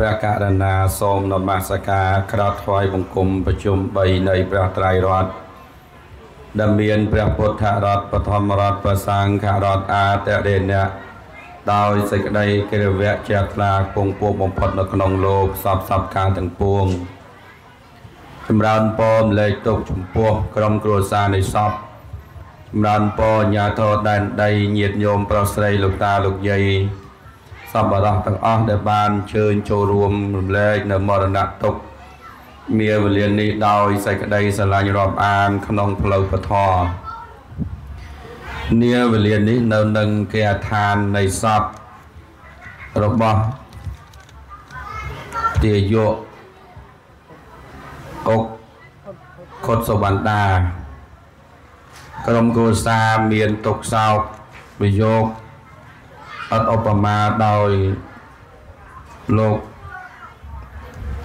ព្រះករុណាសូមនមស្ការក្រាបថ្វាយបង្គំប្រជុំ3នៃព្រះត្រៃរតន៍ដែលមានព្រះពុទ្ធរដ្ឋបឋមរដ្ឋប្រសង្ឃរដ្ឋអាតរេណៈដោយសេចក្តីគិរវៈជ្រះថ្លាគង់ពោះបំផុតនៅក្នុងលោកសពសពកាលទាំងពួងចម្រើនពរលេខទុកចំពោះក្រុមគ្រួសារនៃសពចម្រើនពរញាធរដែនដីញាតញោមប្រុសស្រីលោកតាលោកយាយ សពបរោះទាំងអស់ដែលបានជើញចូលរួមរំលែកនៅមរណៈទុក្ខមានវេលានេះដោយសេចក្តីស្រឡាញ់រាប់អាន ក្នុងផ្លូវពធនាវេលានេះនៅនឹងគេអឋាននៃសពរបស់ទាយកអុកខុតសវណ្ដាក្រុមគូសាមានទុកសោកវិយោគ អត់ឧបមាដោយលោក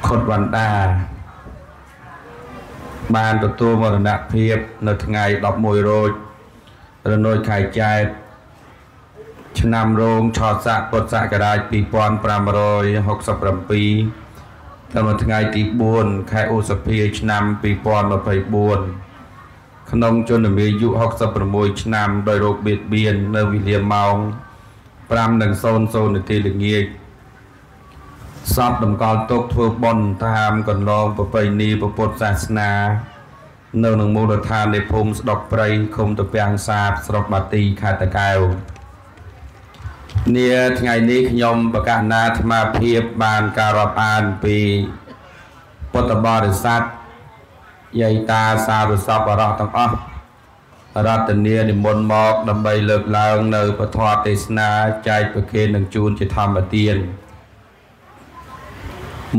ខុតវណ្ដាបានទទួលមរណភាពនៅថ្ងៃ11រោចរនោចខែចែកឆ្នាំរោងឆស័កពុទ្ធសករាជ2567តាមថ្ងៃទី4ខែឧសភាឆ្នាំ2024ក្នុងជនមាយុ66ឆ្នាំដោយរោគបៀតបៀននៅវេលាម៉ោង 5:00នាទីល្ងាចសពតម្កល់ទុកធ្វើបុណ្យតាមកន្លងប្រពៃណីពុទ្ធសាសនា នៅក្នុងមូលដ្ឋាននៃភូមិស្ដុកព្រៃឃុំតពាំងសាបស្រុកបាទីខេត្តតាកែវនាថ្ងៃនេះខ្ញុំប្រកាសណាអាត្មាភាពបានការរាប់អានពីពុទ្ធបរិស័ទយាយតាសារុសពអរោះទាំងអស់ រតនានិមន្តមកដើម្បីលើកឡើងនៅពធទេសនាចែកប្រគេននឹងជូនជាធម្មទាន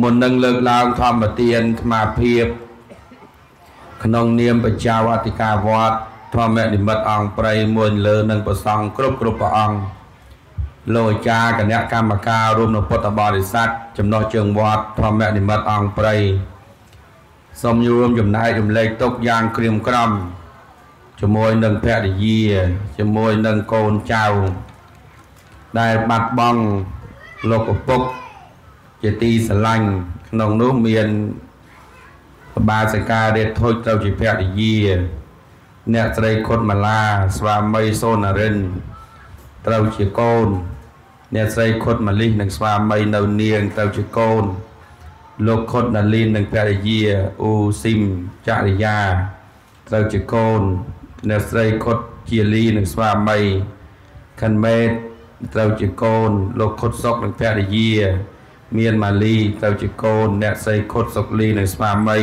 មុននឹងលើកឡើងធម្មទានអាត្មាភាព ក្នុងនាមប្រជាអធិការវត្តធម្មនិមិត្តអង្គប្រៃមួយលើនឹងប្រសង់គ្រប់គ្រប់ព្រះអង្គលោកអាចារ្យគណៈកម្មការរួមនៅពុទ្ធបរិស័ទចំណុះជើងវត្តធម្មនិមិត្តអង្គប្រៃសូមរួមចំណែករំលែកទុកយ៉ាងក្រៀមក្រំ ជាមួយនឹងភរិយាជាមួយនឹងកូនចៅដែលបាត់បង់លោកឪពុកជាទីស្រឡាញ់ក្នុងនោះមានបាសិការាជធុចត្រូវជាភរិយា អ្នកស្រីខុតមាឡាស្វាមីសូនារិន ត្រូវជាកូន អ្នកស្រីខុតម៉ាលីសនិងស្វាមីនៅនាងត្រូវជាកូន លោកខុតណាលីននិងភរិយាអ៊ូស៊ីមចរិយាត្រូវជាកូន អ្នកស្រីខុតជាលីនិងស្វាមីខាន់មេតត្រូវជាកូន លោកខុតសុកនិងភរិយា មានម៉ាលីត្រូវជាកូន អ្នកស្រីខុតសុកលីនិងស្វាមី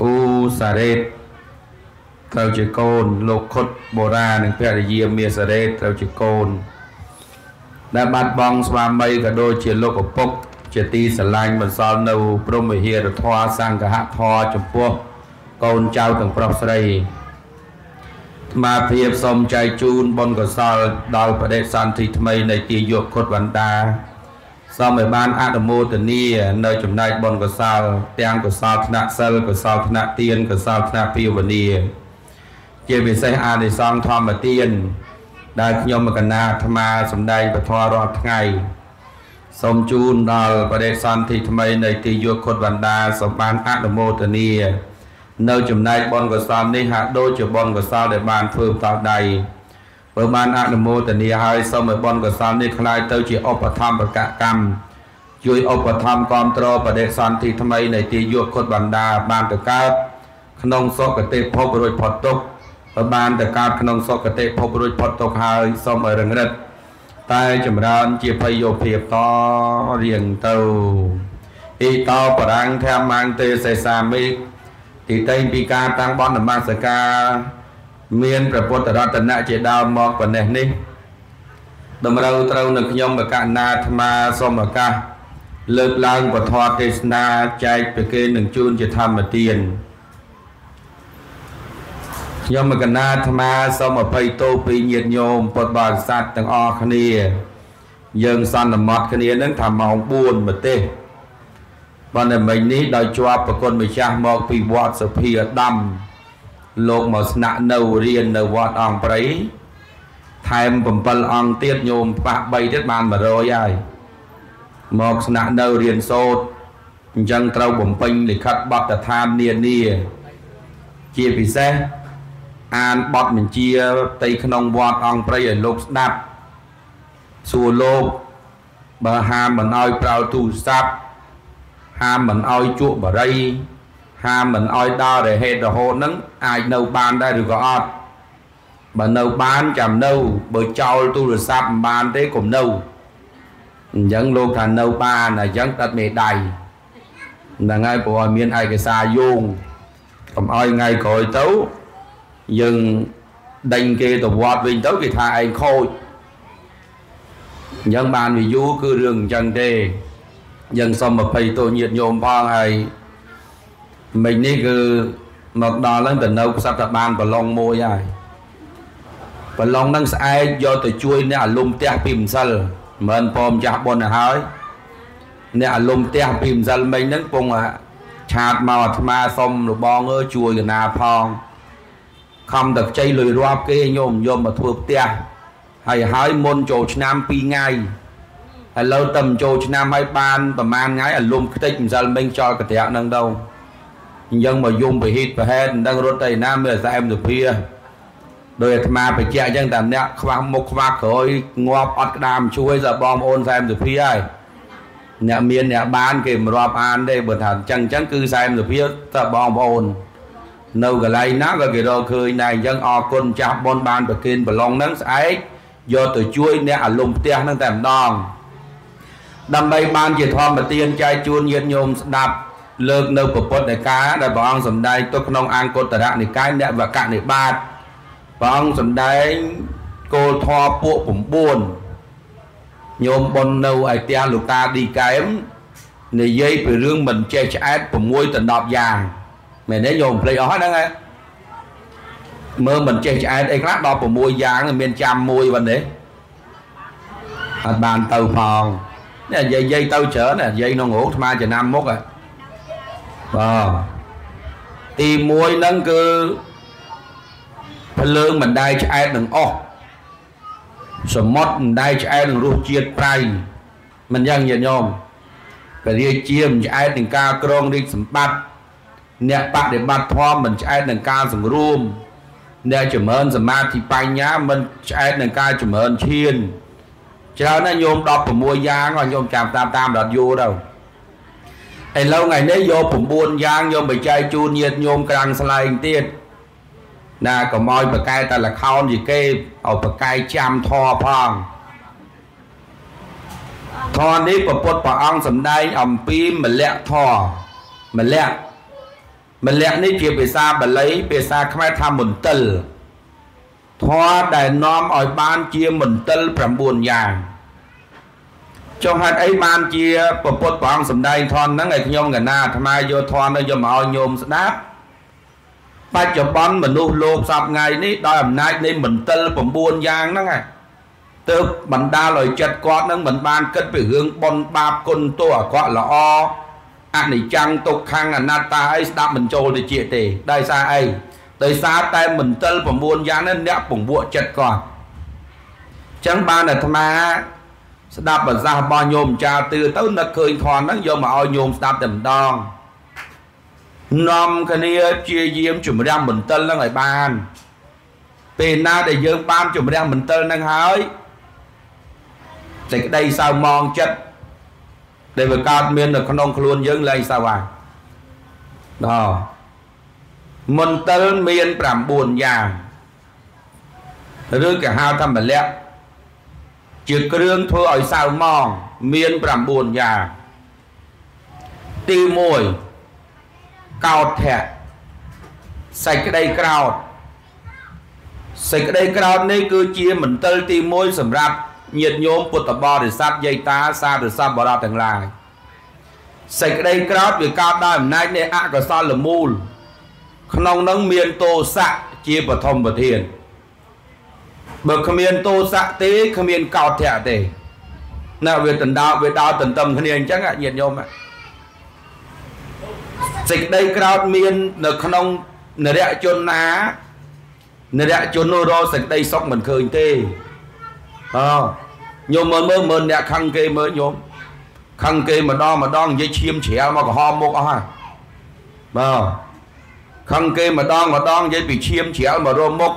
អ៊ូសារ៉េតត្រូវជាកូន លោកខុតបូរានិងភរិយាមាសរ៉េតត្រូវជាកូនដែលបាត់បង់ស្វាមីក៏ដូចជាលោកឪពុក ជាទីស្រឡាញ់បន្សល់នៅព្រមវិហារធម៌សង្ឃហធម៌ចំពោះ កូនចៅទាំងប្រុសស្រីថ្មាភាពសូមចែកជូនបុណ្យកុសល ដល់បដិសន្ធិថ្មីនៃទាយកខុតវណ្ដាសូមឲ្យបានអនុមោទនានៅចំណែកបុណ្យកុសល ទាំងកុសលថ្នាក់សិលកុសលថ្នាក់ទានកុសលថ្នាក់ភាវនាជាពិសេសអានិសង្ឃធម្មទាន ដែលខ្ញុំមកណាអាត្មាសម្ដែងពធរាល់ថ្ងៃសូមជូនដល់បដិសន្ធិថ្មីនៃទីយកខុតវណ្ដាសូមបានអនុមោទនា នៅចំណែកបនកសលនេះហាក់ដូចជាបនកសលដែលបានធ្វើផ្ទាល់ដៃបើបានអនុមោទនាហើយសូមឲ្យបនកសលនេះក្លាយទៅជាឧបធម្មប្រកកម្មជួយឧបត្ថម្ភគ្រប់គ្រងបដិសន្ធិថ្មីនៃទីយុគគុតបណ្ដាបានទៅកើតក្នុងសុគតិភពរួចផុតទុក្ខបានទៅកើតក្នុងសុគតិភពរួចផុតទុក្ខហើយសូមឲ្យរងរិទ្ធតែចម្រើនជាភយោភាពតរៀងទៅអ៊ីតោបរាំងធម្មងទេសសាមិក ទីតែងពីការតាំងបន់នមស្ការមានព្រះពុទ្ធរតនៈជាដើមមកប៉ុណ្ណេះនេះតម្រូវត្រូវនឹងខ្ញុំបកណាអាត្មាសូមឱកាសលើកឡើងពធទេសនាចែកពីគេនឹងជូនជាធម្មទានខ្ញុំមកកណាអាត្មាសូមអភ័យទោសពីញាតិញោមពុទ្ធបរិស័ទទាំងអស់គ្នា យើងសន្មត់គ្នានឹងថាម៉ោង4ម្ទេស បណ្ឌមិញនេះដោយជាប់ប្រគុណម្ចាស់មកពីវត្តសុភាដំលោកមកស្នាក់នៅរៀននៅវត្តអង្គព្រៃថែម7អង្គទៀតញោមប៉ះ3ទៀតបាន100ហើយមកស្នាក់នៅរៀនសូត្រអញ្ចឹងត្រូវបំពេញលិខិតបទដ្ឋាននានាជាពិសេសអានបទបញ្ជាផ្ទៃក្នុងវត្តអង្គព្រៃឲ្យលោកស្ដាប់សួរលោកបើហាមមិនឲ្យប្រើទូរស័ព្ទ ហាមមិនឲ្យជក់បរិយហាមមិនឲ្យដើររហេតរហូតហ្នឹងអាចនៅបានដែរឬក៏អត់បើនៅបានចាំនៅបើចោលទូរស័ព្ទមិនបានទេកុំនៅអញ្ចឹងលោកថានៅបានអញ្ចឹងដិតមេដៃហ្នឹងហើយព្រោះឲ្យមានឯកសារយោងកុំឲ្យថ្ងៃក្រោយទៅយើងដេញគេទៅវត្តវិញទៅគេថាឯងខូចអញ្ចឹងបានវាយូរគឺរឿងអញ្ចឹងទេ យើងសុំអភ័យទោសញាតិញោមផងហើយមិញនេះគឺមកដល់ហ្នឹងទៅនៅខ្សត់តែបានប្រឡងមួយហើយប្រឡងហ្នឹងស្អែកយកទៅជួយអ្នកអាលុំផ្ទះពីម្សិលមិនព្រមចាស់បុណ្យទៅហើយអ្នកអាលុំផ្ទះពីម្សិលមិញហ្នឹងពងឆាតមកអាត្មាសុំរបងអើយជួយកណាផងខំតែខ្ចីលុយរាប់គេញោមយកមកធ្វើផ្ទះហើយហើយមុនចូលឆ្នាំ2ថ្ងៃ ឥឡូវតែមិនចូលឆ្នាំហើយបានប្រហែលថ្ងៃអាលុំខ្ទេចម្សិលមិញចោលកត្រាក់នឹងទៅអញ្ចឹងមកយំបរិហិតប្រហែលមិនដឹងរត់ទៅណាមើលសែមសុភាដោយអាត្មាបច្ចៈអញ្ចឹងតែអ្នកខ្វះមុខខ្វះក្រោយងាប់អត់ក្តាមជួយសបងប្អូនសែមសុភាហើយអ្នកមានអ្នកបានគេមិនរាប់អានទេបើថាអញ្ចឹងអញ្ចឹងគឺសែមសុភាតើបងប្អូននៅកន្លែងណាក៏គេរកឃើញដែរអញ្ចឹងអរគុណចាស់បនបានប្រគិនប្រឡងហ្នឹងស្អែកយកទៅជួយអ្នកអាលុំផ្ទះហ្នឹងតែម្ដង ដើម្បីបានជាធម្មទានចែកជូនញាតិញោមស្ដាប់លើកនៅពុទ្ធដីកាដែលព្រះអង្គសម្ដែងទុកក្នុងអង្គតរនិកាយអ្នកវកនិបាតព្រះអង្គសម្ដែងគោលធម៌ពួក9ញោមប៉ុននៅឯផ្ទះលោកតាឌីកែមនិយាយពីរឿងមិនចេះឆ្អែត6ដល់10យ៉ាងមែនទេញោមភ្លេចអស់ហ្នឹងហើយមើលមិនចេះឆ្អែតអីខ្លះដល់6យ៉ាងមានចាំមួយប៉ុណ្ណេះអត់បានទៅផង នេះនិយាយនិយាយទៅច្រើននិយាយក្នុងរោងថ្មចំណាំមុខបាទទី1ហ្នឹងគឺភ្លើងមិនដែលឆ្អែតនឹងអស់សមុទ្រមិនដែលឆ្អែតនឹងរសជាតិប្រៃមិនយ៉ាងញាតិញោមពរាជាមិនឆ្អែតនឹងការក្រងរាជសម្បត្តិអ្នកបដិបត្តិធម៌មិនឆ្អែតនឹងការសង្រួមអ្នកចម្រើនសមាធិបញ្ញាមិនឆ្អែតនឹងការចម្រើនឈាន ច្រើនណាស់ញោម16យ៉ាងញោមចាំតាមតាមដល់យូរទៅឥឡូវថ្ងៃនេះយក9យ៉ាងញោមបច្ច័យជូនញាតញោមក្រាំងស្លែងទៀតណាកុំឲ្យបកែតែលខោនជាគេឲ្យបកែចាំធរផងធរនេះពពុទ្ធព្រះអង្គសម្ដែងអំពីមលៈធរមលៈមលៈនេះជាភាសាបាលីភាសាខ្មែរថាមន្ទិល ធម៌ដែលនាំឲ្យបានជាមន្ទិល9យ៉ាងចុះហេតុអីបានជាពពុទ្ធព្រះអង្គសម្ដែងធម៌ហ្នឹងឲ្យខ្ញុំកណាអាត្មាយកធម៌នោះយកមកឲ្យញោមស្ដាប់បច្ចុប្បន្នមនុស្សលោកសពថ្ងៃនេះដោយអំណាចនៃមន្ទិល9យ៉ាងហ្នឹងឯងទើបបណ្ដាលឲ្យចិត្តគាត់នឹងមិនបានគិតពីរឿងបុណ្យបាបគុណទោសអាក្រក់ល្អអនិច្ចំទុក្ខំអនត្តាអីស្ដាប់មិនចូលទៅជាទេដោយសារអី ដោយសារតែមន្ទិល9យ៉ាងនេះអ្នកពង្វក់ចិត្តគាត់អញ្ចឹងបានអាត្មាស្ដាប់ប្រសាសន៍របស់ញោមចាទឿទៅនឹកឃើញធនហ្នឹងយកមកឲ្យញោមស្ដាប់តែម្ដងនាំគ្នាព្យាយាមជំរះមន្ទិលហ្នឹងឲ្យបាន ពេលណាដែលយើងបានជំរះមន្ទិលហ្នឹងហើយសេចក្តីសៅមងចិត្តដែលវាកើតមាននៅក្នុងខ្លួនយើងលែងសៅហើយដល់ មន្ទិលមាន9យ៉ាងឬក៏ហៅថាមលៈជាគ្រឿងធ្វើឲ្យសៅមងមាន9យ៉ាងទី1កោតធៈសេចក្តីក្រោតសេចក្តីក្រោតនេះគឺជាមន្ទិលទី1សម្រាប់ញាតិញោមពុទ្ធបរិស័ទយាយតាសាធុសពបរតទាំងឡាយសេចក្តីក្រោតវាកើតដោយអំណាចនៃអកុសលមូល ក្នុងនោះមានទោសៈជាបឋមប្រធានបើគ្មានទោសៈទេគ្មានកោតធៈទេណាវាដណ្ដោវាដោតន្ទឹមគ្នាអញ្ចឹងញាតិញោមសេចក្តីក្រោតមាននៅក្នុងនរៈជនណានរៈជននោះរកសេចក្តីសុខមិនឃើញទេអូញោមមើលមើលមើលអ្នកខឹងគេមើលញោមខឹងគេម្ដងម្ដងនិយាយឈាមជ្រាលមកក្រហមមុខអស់ហើយបាទ ខឹងគេម្ដងម្ដងនិយាយពីឈាមជ្រាលមករមមុខ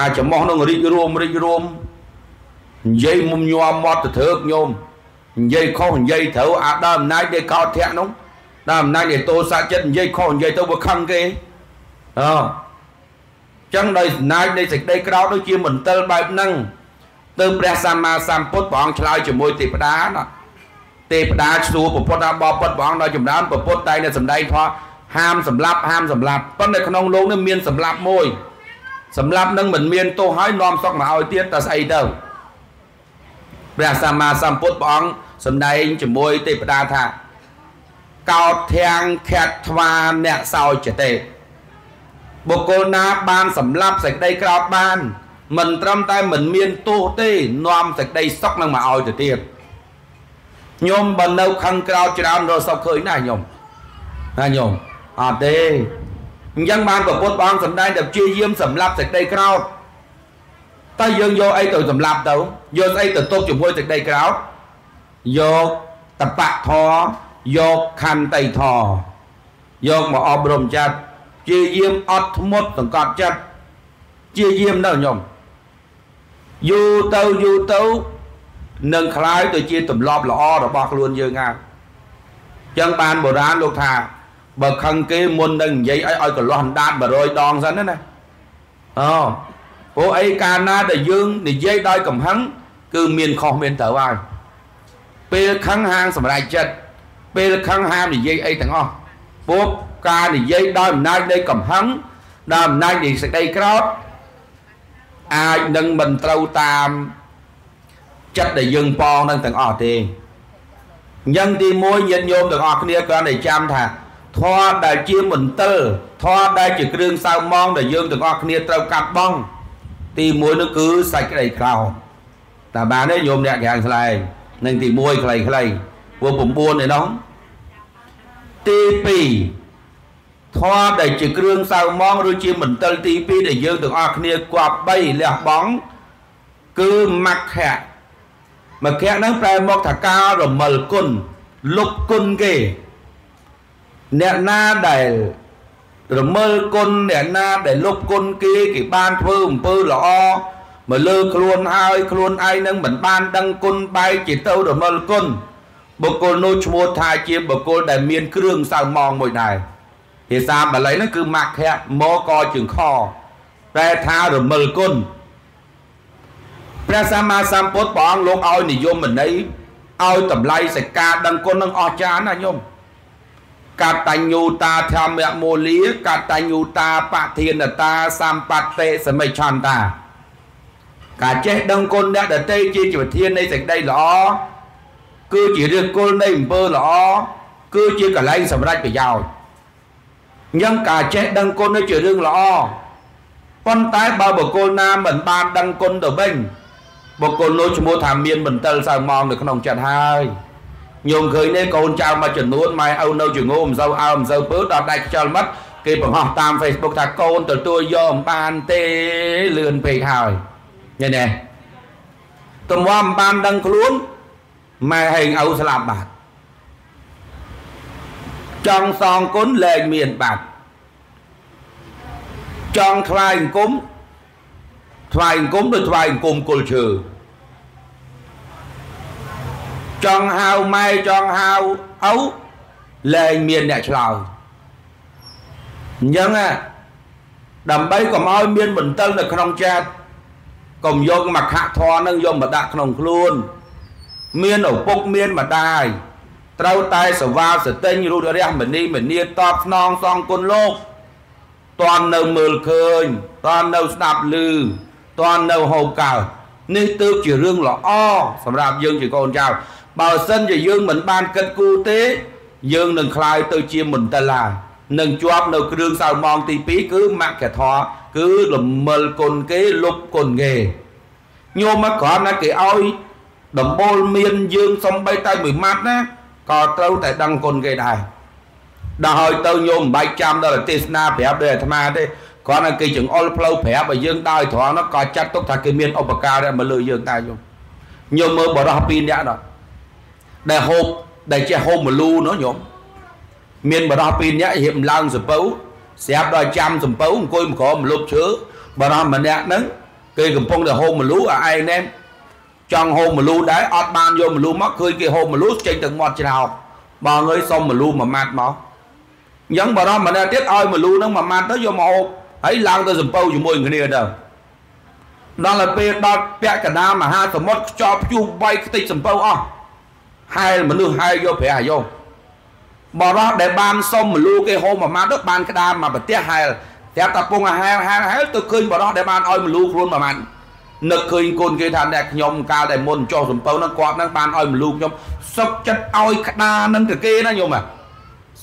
អាចចំោះនឹងរីករួមរីករួមនិយាយមុំញ័រមាត់ទៅធ្វើកញោមនិយាយខុសនិយាយត្រូវអាដើមអំណាចដែលកោតធាក់នោះដើមអំណាចដែលតោសៈចិត្តនិយាយខុសនិយាយទៅវាខឹងគេអូចឹងដោយអំណាចនៃសេចក្តីក្រោធដូចជាមន្ទិលបែបហ្នឹងទៅព្រះសម្មាសម្ពុទ្ធព្រះអង្គឆ្លើយជាមួយទេវតាណាទេវតាសួរពុទ្ធថាបបពុទ្ធព្រះអង្គដល់ចម្រើនពុទ្ធតែនៅសម្ដែងថា ហាមសម្លាប់ហាមសម្លាប់ប៉ុន្តែក្នុងលោកនេះមានសម្លាប់មួយសម្លាប់នឹងមិនមានទោសហើយនាំសុកមកឲ្យទៀតតើស្អីទៅព្រះសម្មាសម្ពុទ្ធព្រះអង្គសម្ដែងជាមួយទេវតាថាកោតធាំងខាត់ថ្វាអ្នកសោចទេបុគ្គលណាបានសម្លាប់សេចក្តីក្រោធបាន មិនត្រឹមតែមិនមានទោសទេនាំសេចក្តីសុខនឹងមកឲ្យទៅទៀតញោមបើនៅខឹងក្រោធច្រើនរកសុខឃើញណាញោមណាញោម អត់ទេអញ្ចឹងបានប្រពុតបងសំដែងតែព្យាយាមសម្លាប់សេចក្តីក្រោធតើយើងយកអីទៅសម្លាប់ទៅយកស្អីទៅទុកជាមួយសេចក្តីក្រោធយកតបៈធរយកខន្តីធរយកមកអប់រំចិត្តជាយាមអត់ធ្មត់សង្កត់ចិត្តជាយាមនៅញោមយូរទៅយូរទៅនឹងคล้ายទៅជាទម្លាប់ល្អរបស់ខ្លួនយើងហើយចឹងបានបុរាណលោកថា បើខឹងគេមុននឹងនិយាយឲ្យឲ្យកន្លោះអណ្ដាត100ដងសិនណាអូព្រោះអីកាលណាដែលយើងនិយាយដោយកំហឹងគឺមានខុសមានត្រូវហើយពេលខឹងហាងសម្រេចចិត្តពេលខឹងហាមនិយាយអីទាំងអស់ព្រោះការនិយាយដោយអំណាចនៃកំហឹងដោយអំណាចនៃសេចក្តីក្រោធអាចនឹងមិនត្រូវតាមចិត្តដែលយើងប៉ងនឹងទាំងអស់ទេអញ្ចឹងទី1ញាតិញោមទាំងអស់គ្នាគ្រាន់តែចាំថា ធម៌ដែលជាមន្ទិលធម៌ដែលជាគ្រឿងសៅមងដែលយើងទាំងអស់គ្នាត្រូវកាត់បងទី1នោះគឺសាច់ក្តីក្រោធតាបានទេញោមអ្នកខាងស្លែងនឹងទី1ខ្លីខ្លីពួក9ឯនោះទី2ធម៌ដែលជាគ្រឿងសៅមងឬជាមន្ទិលទី2ដែលយើងទាំងអស់គ្នាគប្បីលះបង់គឺមគ្គៈមគ្គៈហ្នឹងប្រែមកថាការរមិលគុណលុបគុណគេ អ្នកណាដែលរមិលគុណអ្នកណាដែលលុបគុណគេគេបានធ្វើអំពើល្អមកលើខ្លួនហើយខ្លួនឯងនឹងមិនបានដឹងគុណបែរជាទៅរមិលគុណបុគ្គលនោះឈ្មោះថាជាបុគ្គលដែលមានគ្រឿងសៅមងមួយដែរភាសាបាលីហ្នឹងគឺមគ្គៈមកកជើងខតែថារមិលគុណព្រះសម្មាសម្ពុទ្ធព្រះអង្គលោកឲ្យនិយមន័យឲ្យតម្លៃសេចក្ការដឹងគុណនឹងអស្ចារ្យណាញោម កតញ្ញូតាធម្មមូលាកតញ្ញូតាបធានតាសម្បត្តិសមិឆន្តាការចេះដឹងគុណអ្នកដតីជាជីវធាននៃសេចក្តីល្អគឺជារឿងគុលនៃអំពើល្អគឺជាកលែងសម្រាប់ប្រយោជន៍អញ្ចឹងការចេះដឹងគុណនេះជារឿងល្អប៉ុន្តែបើបុគ្គលណាមិនបានដឹងគុណទៅវិញបុគ្គលនោះឈ្មោះថាមានមន្ទិលសៅម៉ងនៅក្នុងចិត្តហើយ ញោមឃើញទេកូនចៅមួយចំនួនម៉ែឪនៅជងោមិនសូវអើមិនសូវពើដល់ដាច់ខ្យល់មិត្តគេបង្ហោះតាម Facebook ថាកូនទទួលយកមិនបានទេលឿនពេកហើយញ៉េនេះទំមមិនបានដឹងខ្លួនម៉ែហេងឪស្លាប់បាត់ចង់សងគុណលែងមានបាត់ចង់ថ្វាយអង្គមថ្វាយអង្គមដូចថ្វាយអង្គមគុលឈើ ចង់ហៅម៉ែចង់ហៅឪលែងមានអ្នកឆ្លើយអញ្ចឹងដើម្បីកុំឲ្យមានបន្ទិលនៅក្នុងចិត្តកុំយកមកខៈធរនឹងយកមកដាក់ក្នុងខ្លួន មានឪពុកមានម្ដាយត្រូវតែសវាសតិញរូបរះមនីមនីតបស្នងសងគុណលោកតន់នៅមើលឃើញតន់នៅស្ដាប់ឮតន់នៅហូបកើតនេះទើបជារឿងល្អសម្រាប់យើងជាកូនចៅ បើសិនជាយើងមិនបានគិតគូរទេ យើងនឹងคลายទៅជាមន្ទលានឹងជាប់នៅគ្រឿងសៅម៉ងទី2គឺមគ្គធរគឺលមិលគុណគេលុបគុណគេញោមមកគ្រាន់តែគេឲ្យដំបូលមានយើងសំបីតែមួយម៉ាត់ណាក៏ត្រូវតែដឹងគុណគេដែរដល់ហើយទៅញោមមិនបាច់ចាំដល់ទេសនាប្រាប់ដោយអាត្មាទេគ្រាន់តែគេចង្អុលផ្លូវប្រាប់ឲ្យយើងដើរត្រង់នោះក៏ចាត់ទុកថាគេមានឧបការៈមកលើយើងដែរញោម ញោមមើលបរោះពីរនាក់នោះ ដែលហូបដែលចេះហូបមលូនោះញោមមានបរោះពីរនាក់រៀបឡើងសំពៅស្រាប់ដល់ចាំសំពៅអង្គុយមកក្រមលុបឈើបរោះម្នាក់ហ្នឹងគេកំពុងតែហូបមលូអាឯងណែចង់ហូបមលូដែរអត់បានយកមលូមកឃើញគេហូបមលូចេញទៅមាត់ច្រោកបងអើយសុំមលូមួយម៉ាត់មកអញ្ចឹងបរោះម្នាក់ទៀតឲ្យមលូហ្នឹងមួយម៉ាត់ទៅយកមកហូបហើយឡើងទៅសំពៅជាមួយគ្នាទៅដល់ទៅពេលដល់ពាក់កណ្ដាលមហាសមុទ្រខ្យល់ព្យុះបៃខ្ទេចសំពៅអស់ ហែលមនុស្សហែលយកព្រះយកបរោះដែលបានសុំមលូគេហូបមួយម៉ាត់ទៅបានក្តារមកប្រទះហែលតែតាពងហែលហែលហែលទៅឃើញបរោះដែលបានឲ្យមលូខ្លួនមួយម៉ាត់នឹកឃើញកូនគេថាអ្នកខ្ញុំកាលដែលមុនចុះសំពៅហ្នឹងគាត់ហ្នឹងបានឲ្យមលូខ្ញុំសុកចិត្តឲ្យក្តារហ្នឹងទៅគេណាញោមហ៎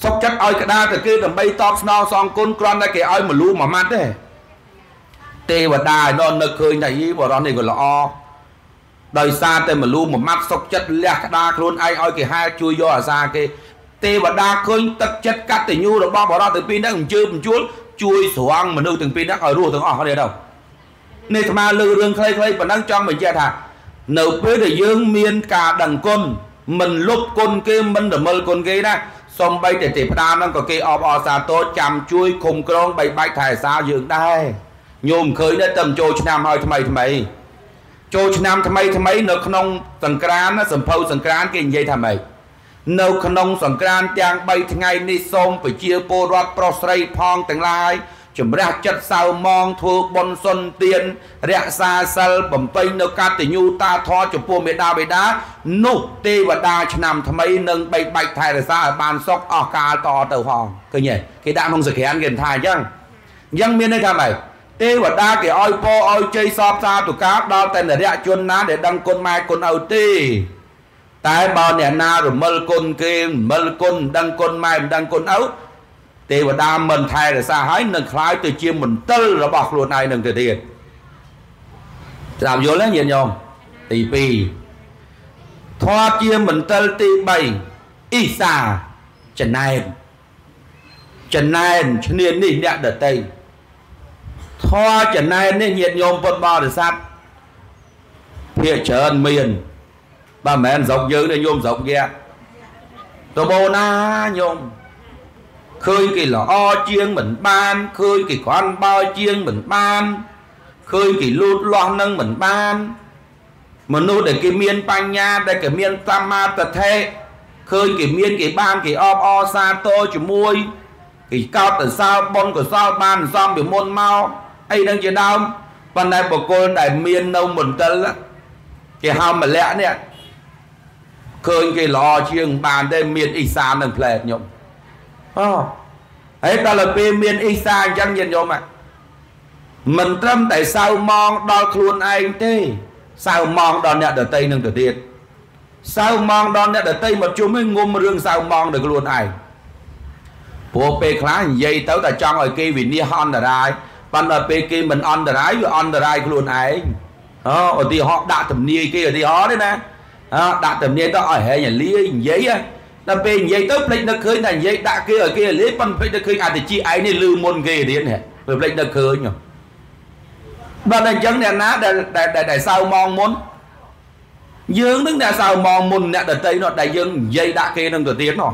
សុកចិត្តឲ្យក្តារទៅគេដើម្បីតបស្នងសងគុណគ្រាន់តែគេឲ្យមលូមួយម៉ាត់ទេទេវតាឲ្យដល់នឹកឃើញថាយីបរោះនេះក៏ល្អ ដោយសារតែមលូមួយម៉ាត់សុកចិត្តលះក្តារខ្លួនឯងឲ្យគេហែជួយយកអាសាគេ ទេវតាឃើញទឹកចិត្តកតញ្ញូរបស់បរោះទាំងពីរហ្នឹងអញ្ជើញបញ្ជូលជួយស្រង់មនុស្សទាំងពីរហ្នឹងឲ្យរស់ទាំងអស់គ្នាទៅនេះអាត្មាលើរឿងខ្លីៗប៉ុណ្ណឹងចង់បញ្ជាក់ថា នៅពេលដែលយើងមានការដឹងគុណមិនលុបគុណគេមិនរមិលគុណគេណាសំបីតែទេវតាហ្នឹងក៏គេអបអរសាទរចាំជួយគុំក្រងបីបាច់ថែសារយើងដែរញោមឃើញដែរតែចូលឆ្នាំហើយថ្មីថ្មី ចូលឆ្នាំថ្មីថ្មី នៅក្នុងសង្ក្រានសម្ភៅសង្ក្រានគេនិយាយថាម៉េចនៅក្នុងសង្ក្រានទាំង3ថ្ងៃនេះសូមប្រជាពលរដ្ឋប្រុសស្រីផងទាំងឡាយជំរះចិត្តសៅមងធ្វើបុណ្យសុនទាន រក្សាសិលបំពេញនៅកតញ្ញូតាធរចំពោះមេដាបេដានោះទេវតាឆ្នាំថ្មីនឹងបីបាច់ថែរក្សាឲ្យបានសុខអស់កាលតទៅហងឃើញទេគេដាក់ក្នុងសង្ក្រានគេថាអញ្ចឹងអញ្ចឹងមានន័យថាម៉េច ទេវតាគេឲ្យពរឲ្យជ័យសពសាទុកាដល់តែនរៈជនណាដែលដឹងគុណម៉ែគុណឪទេតែបើអ្នកណារមិលគុណគេរមិលគុណដឹងគុណម៉ែមិនដឹងគុណឪទេវតាមិនថែរក្សាហើយនឹងคล้ายទៅជាមន្ទិលរបស់ខ្លួនឯងនឹងទៅទៀតស្ដាប់យល់ទេញាតិញោមទី2ធម៌ជាមន្ទិលទី3អ៊ីសាចំណែនចំណែនឈ្នាននេះអ្នកដតី ធម៌ចំណែននេះញាតិញោមពុទ្ធបរិស័ទភាកច្រើនមានបើមិនមែនស្រុកយើងទេញោមស្រុកគេតបោណាញោមឃើញគេល្អជាងមិនបានឃើញគេគ្រាន់បើជាងមិនបានឃើញគេលូតលាស់នឹងមិនបានមនុស្សដែលគេមានបញ្ញាដែលគេមានសម្មាទិដ្ឋិឃើញគេមានគេបានគេអបអរសាទរជាមួយគេកោតទៅសើបុណ្យកុសលបានសំពីមុនមក អីនឹងជាដើមប៉ុន្តែបុគ្គលដែលមាននៅមន្ទិលគេហៅម្លាក់នេះឃើញគេល្អជាងបានទេមានអ៊ីសាននឹងផ្លែតខ្ញុំអូហើយដល់ទៅពេលមានអ៊ីសាអញ្ចឹងញាតិញោមមិនត្រឹមតែសៅម៉ងដល់ខ្លួនឯងទេសៅម៉ងដល់អ្នកដតីនឹងទៅទៀតសៅម៉ងដល់អ្នកដតីមកជុំឯងងុំរឿងសៅម៉ងដល់ខ្លួនឯងព្រោះពេលខ្លះនិយាយទៅតែចង់ឲ្យគេវិនិច្ឆ័យអន្តរាយ បានដល់ពេលគេមិនអន្តរាយវាអន្តរាយខ្លួនឯងអូឧទាហរណ៍ដាក់ទំនាយគេឧទាហរណ៍ទេណាអើដាក់ទំនាយទៅឲ្យហែងលាយនិយាយដល់ពេលនិយាយទៅភ្លេចនឹកឃើញថានិយាយដាក់គេឲ្យគេលាយប៉ុន្តែភ្លេចនឹកឃើញអាតិជីឯងនេះលឺមុនគេទៀតនេះវាភ្លេចនឹកឃើញបាទអញ្ចឹងអ្នកណាដែលដែលដែលសៅមកមុនយើងនឹងអ្នកសៅមកមុនអ្នកដតីនោះដែលយើងនិយាយដាក់គេនឹងទៅទៀតនោះ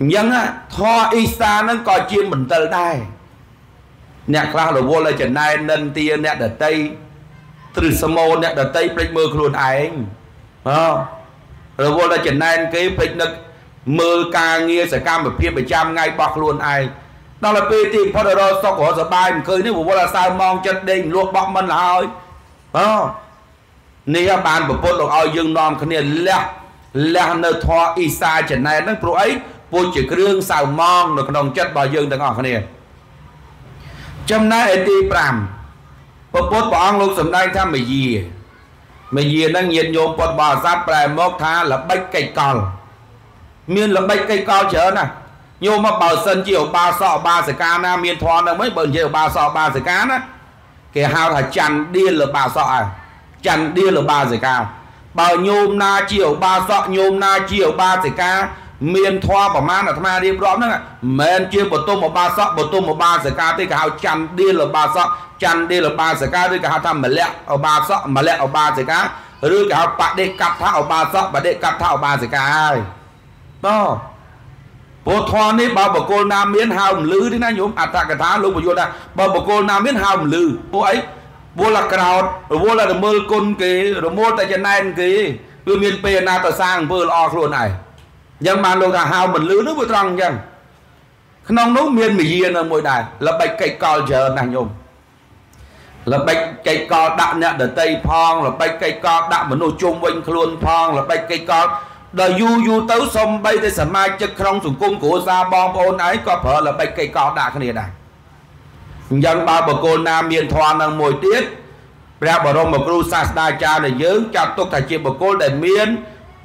អញ្ចឹងធរអ៊ីសានឹងក៏ជាមន្ទិលដែរ អ្នកខ្លះរវល់ឲ្យចំណែននិនទាអ្នកដតីទ្រឹស្មោអ្នកដតីភ្លេចមើលខ្លួនឯងអរវល់ឲ្យចំណែនគេភ្លេចនឹកមើលការងារសកម្មភាពប្រចាំថ្ងៃរបស់ខ្លួនឯងដល់ទៅពេលទីផុតរកសុខរកសបាយមិនឃើញនេះរវល់ឲ្យសៅម៉ោងចិត្តដេកលក់បោះមិនហើយអនេះបានប្រពន្ធលោកឲ្យយើងនាំគ្នាលះលះនៅធរអ៊ីសាចំណែនហ្នឹងព្រោះអីពូជជាគ្រឿងសៅម៉ងនៅក្នុងចិត្តរបស់យើងទាំងអស់គ្នា ចំណែកឯទី5ពពុទ្ធព្រះអង្គលោកសម្ដែងថាមយាមយានឹងញាតញោមពុទ្ធបរិស័ទប្រែមកថាល្បិចកិច្ចកល មានល្បិចកិច្ចកលច្រើនណាញោមមកបើសិនជាឧបាសកឧបាសិកាណាមានធម៌នឹងមិនបើនិយាយឧបាសកឧបាសិកាណាគេហៅថាច័ន្ទដៀលឧបាសកហើយច័ន្ទដៀលឧបាសិកាបើញោមណាជាឧបាសកញោមណាជាឧបាសិកា មានធម៌ប្រមាណអាត្មារៀបរាប់ហ្នឹងមិនមែនជាបតុមឧបាសកបតុមឧបាសិកាទេគេហៅច័ន្ទឌីលឧបាសកច័ន្ទឌីលឧបាសិកាឬគេហៅថាមលៈឧបាសកម្លៈឧបាសិកាឬគេហៅបដិកថាឧបាសកបដិកថាឧបាសិកាហើយតោះពោធរនេះបើបកគលណាមានហៅមលឺទេណាញោមអត្តកថាលោកបញ្យល់ថាបើបកគលណាមានហៅមលឺពួកអីវល់ក្រោតរវល់តែរមើលគុណគេរមូលតែចំណែនគេវាមានពេលណាទៅសាងអំពើល្អខ្លួនឯង អញ្ចឹងបានលោកថាហៅមិនលឺនោះវាត្រង់អញ្ចឹងក្នុងនោះមានមយានៅមួយដែរល្បិចកិច្ចកលច្រើនណាស់ញោមល្បិចកិច្ចកលដាក់អ្នកដតីផងល្បិចកិច្ចកលដាក់មនុស្សជុំវិញខ្លួនផងល្បិចកិច្ចកលដល់យូរយូរទៅសំបីតែសមាជិកក្នុងសង្គមគ្រួសារបងប្អូនឯងក៏ប្រើល្បិចកិច្ចកលដាក់គ្នាដែរអញ្ចឹងបើបកគលណាមានធម៌នឹងមួយទៀតព្រះបរមគ្រូសាស្តាចារ្យនៃយើងចាត់ទុកថាជាបុគ្គលដែលមាន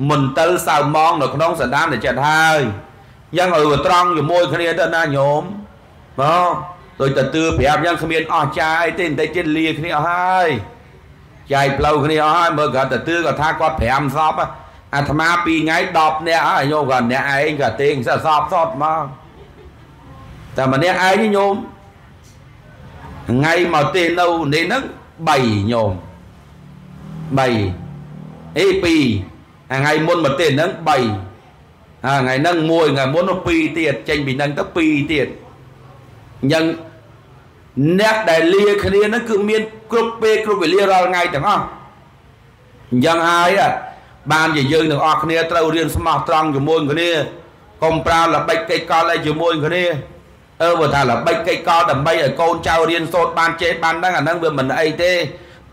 មន្ទិលសៅមងនៅក្នុងសន្តានចិត្តហើយយ៉ាងឲ្យត្រង់ជាមួយគ្នាទៅណាញោមបងដូចតទឿប្រាប់យ៉ាងគ្មានអស់ចាយទេបន្តិចទៀតលាគ្នាអស់ហើយចាយផ្លូវគ្នាអស់ហើយមើលគាត់តទឿគាត់ថាគាត់5សពអាត្មា2ថ្ងៃ10នាក់ហើយញោមគាត់អ្នកឯងគាត់ទេសសពសតមកតែម្នាក់ឯងញោមថ្ងៃមកទេនៅនេះហ្នឹង3ញោម3អេ2 ថ្ងៃមុនមកទេហ្នឹង3ហើយថ្ងៃហ្នឹង1ថ្ងៃមុននោះ2ទៀតចេញពីហ្នឹងទៅ2ទៀតអញ្ចឹងអ្នកដែលលាគ្នាហ្នឹងគឺមានគ្រប់ពេលគ្រប់វេលារាល់ថ្ងៃទាំងអស់អញ្ចឹងហើយបានជាយើងទាំងអស់គ្នាត្រូវរៀនស្មោះត្រង់ជាមួយគ្នាកុំប្រើល្បិចកិច្ចកលឲ្យជាមួយគ្នាអឺបើថាល្បិចកិច្ចកលដើម្បីឲ្យកូនចៅរៀនសូត្របានចេះបានដឹងអាហ្នឹងវាមិនអីទេ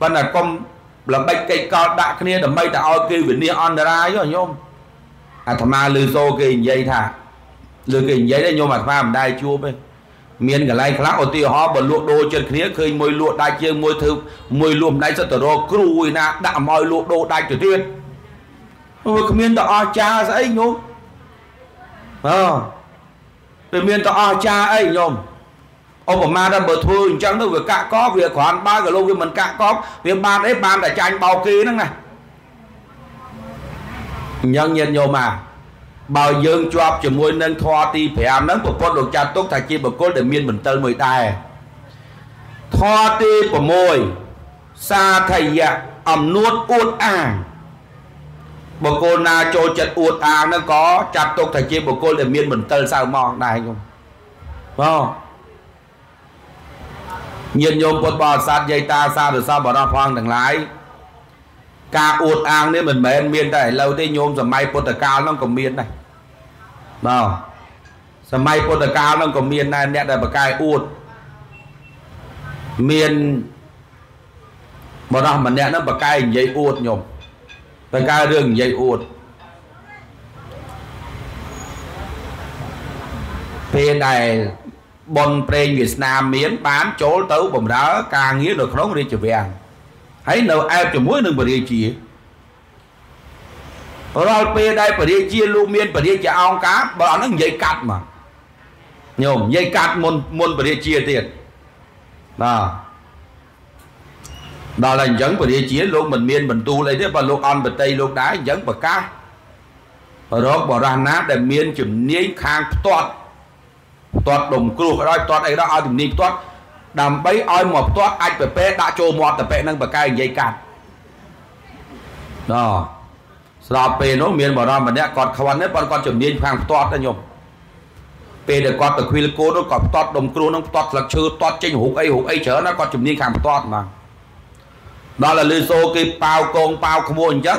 ប៉ុន្តែកុំ ល្បិចកិច្ចកលដាក់គ្នាដើម្បីតែឲ្យគេវិនិច្ឆ័យអន្តរាយញោមអាត្មាលឺសូគេនិយាយថាលឺគេនិយាយទេញោមអាត្មាមិនដែរជួបទេមានកន្លែងខ្លះឧទាហរណ៍បើលក់ដូរចិត្តគ្នាឃើញមួយលក់ដាច់ជើងមួយធ្វើមួយលក់ដាច់សិតទៅរកគ្រូឯណាដាក់មកឲ្យលក់ដូរដាច់ទៅទៀតអូគ្មានតអស្ចារស្អីញោមអើវាមានតអស្ចារអីញោម ឧបមាថាបើធ្វើអញ្ចឹងទៅវាកាក់កបវាគ្រាន់បើក៏លោកវាមិនកាក់កបវាបានអីបានតែចាញ់បោកគេហ្នឹងណាអញ្ចឹងញាតិញោមអាបើយើងជាប់ជាមួយនឹងធម៌ទី5ហ្នឹងប្រពុតលោកចាត់ទុកថាជាបុគ្គលដែលមានមន្ទិលមួយដែរធម៌ទី6សាធយៈអំនួតអួតអាងបុគ្គលណាចូលចិត្តអួតអាងហ្នឹងក៏ចាត់ទុកថាជាបុគ្គលដែលមានមន្ទិលសៅម៉ងដែរខ្ញុំបង ញាតិញោមពុទ្ធបរិស័ទយាយតាសាធុសពបរោះផងទាំងឡាយការអួតអាងនេះមិនមែនមានតែឥឡូវទេញោមសម័យពុទ្ធកាលហ្នឹងក៏មានដែរបាទសម័យពុទ្ធកាលហ្នឹងក៏មានដែរអ្នកដែលបកកាយអួតមានបរោះម្នាក់ហ្នឹងបកកាយនិយាយអួតញោមបកកាយរឿងនិយាយអួតពេលដែល បនប្រេងវាសនាមាន បានចូលទៅបំរើការងារនៅក្នុងរាជវាំងហើយនៅអែបជាមួយនឹងពរាជារាល់ពេលដែលពរាជាលោកមានពរាជាអង្គការបើអត់ហ្នឹងនិយាយកាត់មកញោមនិយាយកាត់មុនមុនពរាជាទៀតបាទដល់តែអញ្ចឹងពរាជាលោកមិនមានបន្ទូលអីទេបើលោកអន់បតីលោកដែរអញ្ចឹងប្រកាសរកបរោះណាដែលមានជំនាញខាងផ្ទាត់ផ្ទាត់ដុំគ្រោះក៏ដោយផ្ទាត់អីក៏ដោយឲ្យជំនាញផ្ទាត់ដើម្បីឲ្យមកផ្ទាត់អាចប្រពេដាក់ចូលមាត់តពេនឹងបកែនិយាយកាត់ណោស្រាប់ពេលនោះមានបរិមម្នាក់គាត់ខ្វាន់ទេប៉ុន្តែគាត់ជំនាញខាងផ្ទាត់ទេញោមពេលដែលគាត់ទៅខ្វៀលគោនោះគាត់ផ្ទាត់ដុំគ្រោះនឹងផ្ទាត់ស្លឹកឈើផ្ទាត់ចេញរូបអីរូបអីច្រើនណាគាត់ជំនាញខាងផ្ទាត់មកដល់តែលឺសូគេប៉ាវកងប៉ាវក្មួយអញ្ចឹង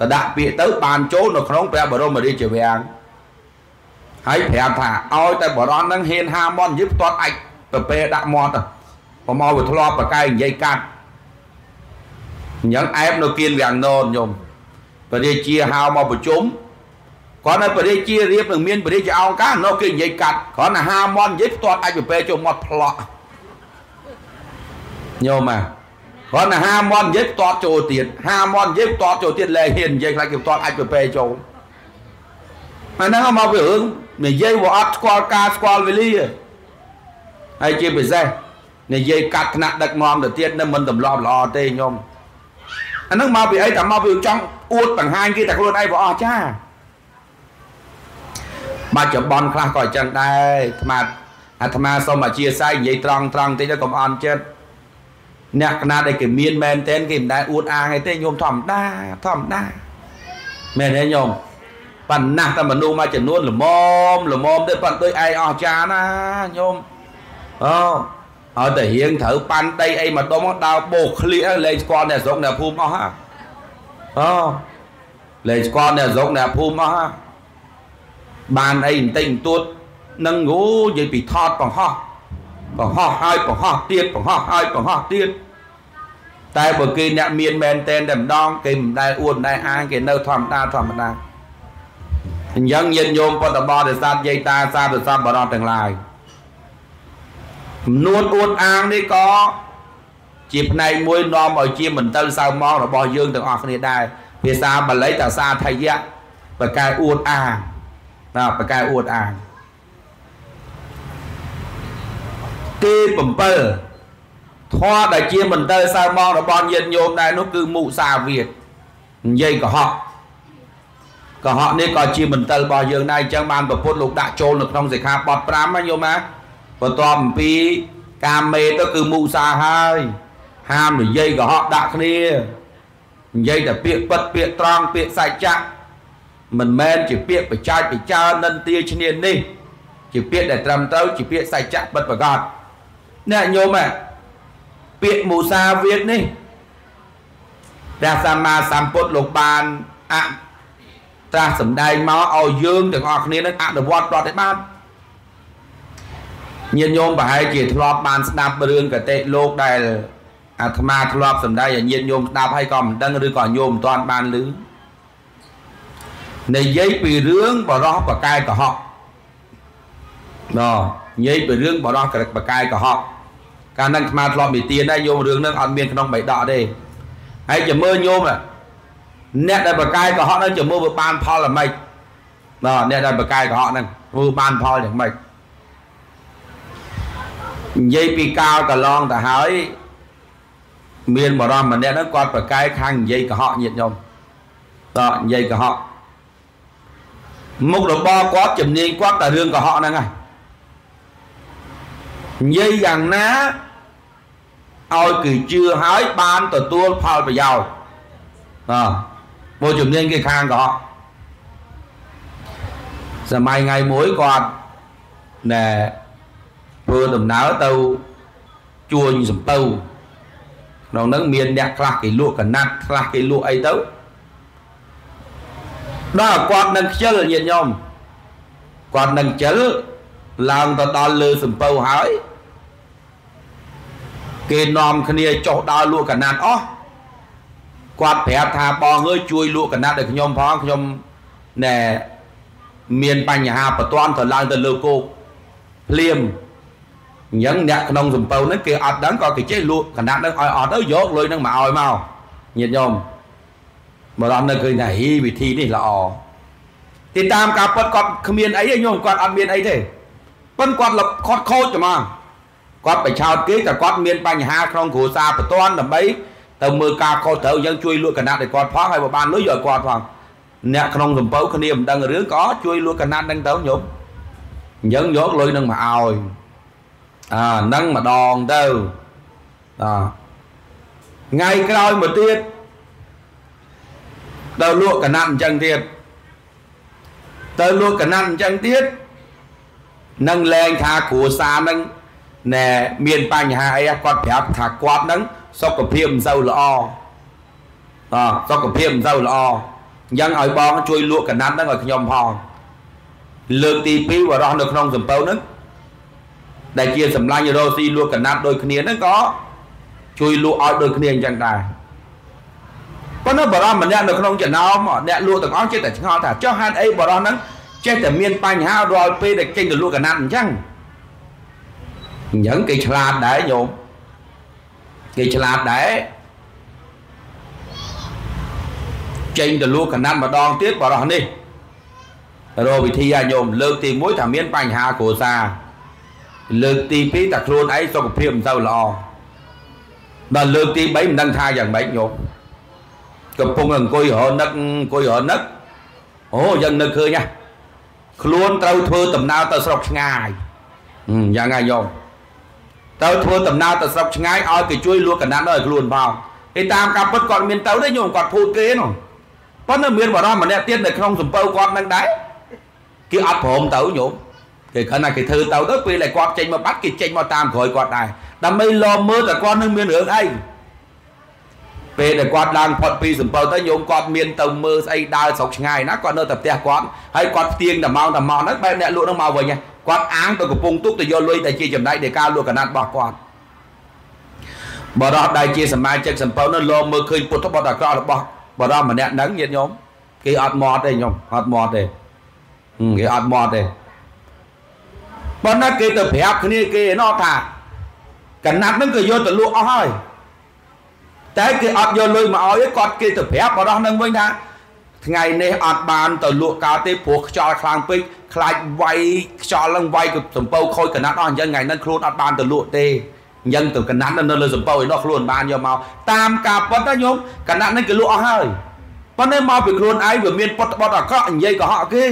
ទៅដាក់ពាក្យទៅបានចូលនៅក្នុងព្រះបរមរាជវាំង ហើយប្រាប់ថាឲ្យតែបរននឹងហ៊ានហាមន់យឹកផ្ទាត់អាចប្រពេដាក់មាត់ប្រមកវាធ្លាប់ប្រកែកនិយាយកាត់អញ្ចឹងអែបនៅគៀនវាំងណូនញោមបរិជាហៅមកប្រជុំគាត់នៅបរិជារៀបនឹងមានបរិជាអង្គការនៅគេនិយាយកាត់គ្រាន់តែហាមន់និយាយផ្ទាត់អាចប្រពេចូលមាត់ផ្លោះញោមអាគ្រាន់តែហាមន់និយាយផ្ទាត់ចូលទៀតហាមន់និយាយផ្ទាត់ចូលទៀតលែហ៊ាននិយាយខ្លាចគេផ្ទាត់អាចប្រពេចូល អាហ្នឹងមកពីរឿងនិយាយវាអត់ស្គាល់ការស្គាល់វេលាហើយជាពិសេសនិយាយកាត់ថ្នាក់ដឹកនាំទៅទៀតនឹងមិនទម្លាប់ល្អទេញោមអាហ្នឹងមកពីអីតែមកពីចង់អួតបង្ហាញគេតែខ្លួនឯងវាអស់ចាបច្ចុប្បន្នខ្លះក៏អញ្ចឹងដែរអាត្មាអាត្មាសូមអធិស្ឋាននិយាយត្រង់ត្រង់តិចទៅកុំអន់ចិត្តអ្នកកណាដែលគេមានមែនតែនគេមិនដែលអួតអាងអីទេញោមធម្មតាធម្មតាមែនទេញោម ប៉ុន្តែតែមនុស្សមួយចំនួនល្មមល្មមទៅប៉ុន្តែដូចឯងអស់ចាណាញោមអូឲ្យតែរៀងត្រូវប៉ាន់ដីអីម្ដុំដើរបោកឃ្លៀលេងស្គាល់អ្នកស្រុកអ្នកភូមិអស់ហ่าអូលេងស្គាល់អ្នកស្រុកអ្នកភូមិអស់ហ่าបានអីបន្តិចបន្តួចនឹងអូនិយាយពីថតបង្ហោះបង្ហោះហើយបង្ហោះទៀតបង្ហោះហើយបង្ហោះទៀតតែបើគេអ្នកមានមែនតែនតែម្ដងគេមិនដែលអួតមិនដែលអាងគេនៅធម្មតាធម្មតា អញ្ចឹងញាតិញោមពុទ្ធបរិស័ទយាយតាសាធុសពបរោះទាំងឡាយចំនួនអួតអាងនេះក៏ជាផ្នែកមួយនាំឲ្យជាមន្ទិលសៅម៉ងរបស់យើងទាំងអស់គ្នាដែរភាសាបាលីតាសាថយៈបកែអួតអាងណាបកែអួតអាងទី7ធម៌ដែលជាមន្ទិលសៅម៉ងរបស់ញាតិញោមដែរនោះគឺមុសាវាទនិយាយកុហក កុហកនេះក៏ជាមន្ទិលរបស់យើងដែរអញ្ចឹងបានប្រពុតលោកដាក់ចូលនៅក្នុងសិក្ខាបទ5ណាញោមណាបន្ទាប់អំពីកាមេទៅគឺមុសាហើយហាមនិយាយកុហកដាក់គ្នានិយាយតែពាក្យពិតពាក្យត្រង់ពាក្យសច្ចៈមិនមែនជាពាក្យបច្ចាចពិចារនិន្ទាឈ្នានេះ ជាពាក្យដែលត្រឹមត្រូវជាពាក្យសច្ចៈពិតប្រាកដអ្នកញោមពាក្យមុសាវាទនេះព្រះសម្មាសម្ពុទ្ធលោកបានអ ត្រាស់សម្ដែងមកឲ្យយើងទាំងអស់គ្នានឹងអនុវត្តប្រតិបត្តិញាតិញោមប្រហែលជាធ្លាប់បានស្ដាប់រឿងកតិលោកដែលអាត្មាធ្លាប់សម្ដែងឲ្យញាតិញោមស្ដាប់ហើយក៏មិនដឹងឬក៏ញោមមិនទាន់បានឮនិយាយពីរឿងបរោះបកាយកុហកណនិយាយពីរឿងបរោះបកាយកុហកកាលហ្នឹងអាត្មាធ្លាប់និទានដែរញោមរឿងហ្នឹងអត់មានក្នុងបៃដកទេហើយចាំមើលញោមអ្នកដែលបកាយកុហកហ្នឹងចាំមើលវាបានផលអ្មេចណអ្នកដែលបកាយកុហកហ្នឹងធ្វើបានផលយ៉ាងម៉េចនិយាយពីកាលកន្លងទៅហើយមានបរិសម្នាក់ហ្នឹងគាត់ប្រកែកខាងនិយាយកុហកញាតញោមតនិយាយកុហកមុខរបរគាត់ជំនាញគាត់តែរឿងកុហកហ្នឹងហើយនិយាយយ៉ាងណាឲ្យគឺជឿហើយបានទទួលផលប្រយោជន៍បាទ មកជំនាញគេខាងកុហកសម័យថ្ងៃមួយគាត់ណែធ្វើដំណើរទៅជួញសំពៅក្នុងហ្នឹងមានអ្នកខ្លះគេលក់កណាត់ខ្លះគេលក់អីទៅដល់គាត់នឹងខ្ជិលញាតិញោមគាត់នឹងខ្ជិលឡើងទៅដល់លើសំពៅហើយគេនាំគ្នាចុះដល់លក់កណាត់អស់ គាត់ប្រាប់ថាបងអើយជួយលក់កណាត់ឲ្យខ្ញុំផងខ្ញុំណែមានបញ្ហាបន្ទាន់ទៅឡើងទៅលើគោកភ្លាមអញ្ចឹងអ្នកក្នុងសំពៅហ្នឹងគេអត់ដឹងក៏គេចេះលក់កណាត់ហ្នឹងឲ្យអត់ទៅយកលុយហ្នឹងមកឲ្យមកញាតិញោមបរោះនៅឃើញថាហីវិធីនេះល្អទីតាមការពិតគាត់គ្មានអីទេញោមគាត់អត់មានអីទេប៉ុន្តែគាត់ខត់ខូចតែមកគាត់បិឆោតគេតែគាត់មានបញ្ហាក្នុងគ្រួសារបន្ទាន់ដើម្បី ទៅមើលការខុសត្រូវយើងជួយលក់កណាត់ឲ្យគាត់ផងហើយបើបានលុយយកគាត់ផងអ្នកក្នុងសំពៅគ្នាមិនដឹងរឿងក៏ជួយលក់កណាត់ហ្នឹងទៅញោមអញ្ចឹងយកលុយនឹងមកឲ្យអាហ្នឹងម្ដងទៅអាថ្ងៃក្រោយមកទៀតទៅលក់កណាត់អញ្ចឹងទៀតទៅលក់កណាត់អញ្ចឹងទៀតនឹងលែងថាគ្រួសារនឹងណែមានបញ្ហាអីគាត់ប្រាប់ថាគាត់នឹង សុខភាពមិនសូវល្អអសុខភាពមិនសូវល្អអញ្ចឹងឲ្យបងជួយលក់កណាត់ហ្នឹងឲ្យខ្ញុំផងលើកទី2បរោះនៅក្នុងសំពៅហ្នឹងដែលជាសម្លាញ់រោស៊ីលក់កណាត់ដូចគ្នាហ្នឹងក៏ជួយលក់ឲ្យដូចគ្នាអញ្ចឹងដែរប៉ុន្តែបរិសម្នាក់នៅក្នុងចំណោមអ្នកលក់ទាំងអស់ចេះតែឆ្ងល់ថាចុះហេតុអីបរិសហ្នឹងចេះតែមានបញ្ហារាល់ពេលដែលចេញទៅលក់កណាត់អញ្ចឹងអញ្ចឹងគេឆ្លាតដែរញោម គេឆ្លាតដែរចេញទៅលក់កណាត់ម្ដងទៀតបរិសនេះរកវិធីឲ្យញោមលើកទី1ថាមានបញ្ហាគ្រួសារលើកទី2តែខ្លួនឯងសុខភាពមិនសូវល្អដល់លើកទី3មិនដឹងថាយ៉ាងម៉េចញោមកំពុងអង្គុយរហនឹកអង្គុយរហនឹកអូយ៉ាងនឹកឃើញហ่ะខ្លួនត្រូវធ្វើដំណើរទៅស្រុកឆ្ងាយយ៉ាងណាញោម ទៅធ្វើដំណើរទៅស្រុកឆ្ងាយឲ្យគេជួយលួចកណ្ដាត់ឲ្យខ្លួនផងឯតាមការពិតគាត់មានទៅទេញោមគាត់ភូតគេនោះប៉ុន្តែមានបរិសម្នាក់ទៀតនៅក្នុងសំពៅគាត់នឹងដែរគេអត់ព្រមទៅញោមគេគ្រាន់តែគេធ្វើទៅទៅពេលដែលគាត់ចេញមកបាត់គេចេញមកតាមក្រោយគាត់ដែរដើម្បីលំមើលតែគាត់នឹងមានរឿងអីពេលដែលគាត់ឡើងផុតពីសំពៅទៅញោមគាត់មានទៅមើលស្អីដើរស្រុកឆ្ងាយណាគាត់នៅតែផ្ទះគាត់ហើយគាត់ផ្ទៀងតែម៉ោងតែម៉ោងហ្នឹងបែបអ្នកលក់ហ្នឹងមកវិញ គាត់អាងទៅកំពង់ទុកទៅយកលុយតែជាចំណែកនៃការលក់កណាត់របស់គាត់បរោះដែលជាសមាជិកសំពៅនោះលោកមើលឃើញពុទ្ធបុត្រអាក្រក់របស់បរោះម្នាក់ហ្នឹងញាតិញោមគេអត់មាត់ទេញោមអត់មាត់ទេគេអត់មាត់ទេប៉ុន្តែគេទៅប្រាប់គ្នាគេណោះថាកណាត់ហ្នឹងក៏យកទៅលក់អស់ហើយតែគេអត់យកលុយមកឲ្យគាត់គេទៅប្រាប់បរោះហ្នឹងវិញថា ថ្ងៃនេះអត់បានទៅលក់កើតទេព្រោះខ្យល់ខ្លាំងពេកខ្លាចវាយខ្យល់ឡើងវាយទៅសំពៅខូចកណាត់អស់អញ្ចឹងថ្ងៃហ្នឹងខ្លួនអត់បានទៅលក់ទេអញ្ចឹងទៅកណាត់នៅលើសំពៅឯនោះខ្លួនបានយកមកតាមការប៉ុតណាញោមកណាត់នេះគេលក់អស់ហើយប៉ុន្តែមកពីខ្លួនឯងវាមានពុតបត់អាក្រក់និយាយកុហកគេ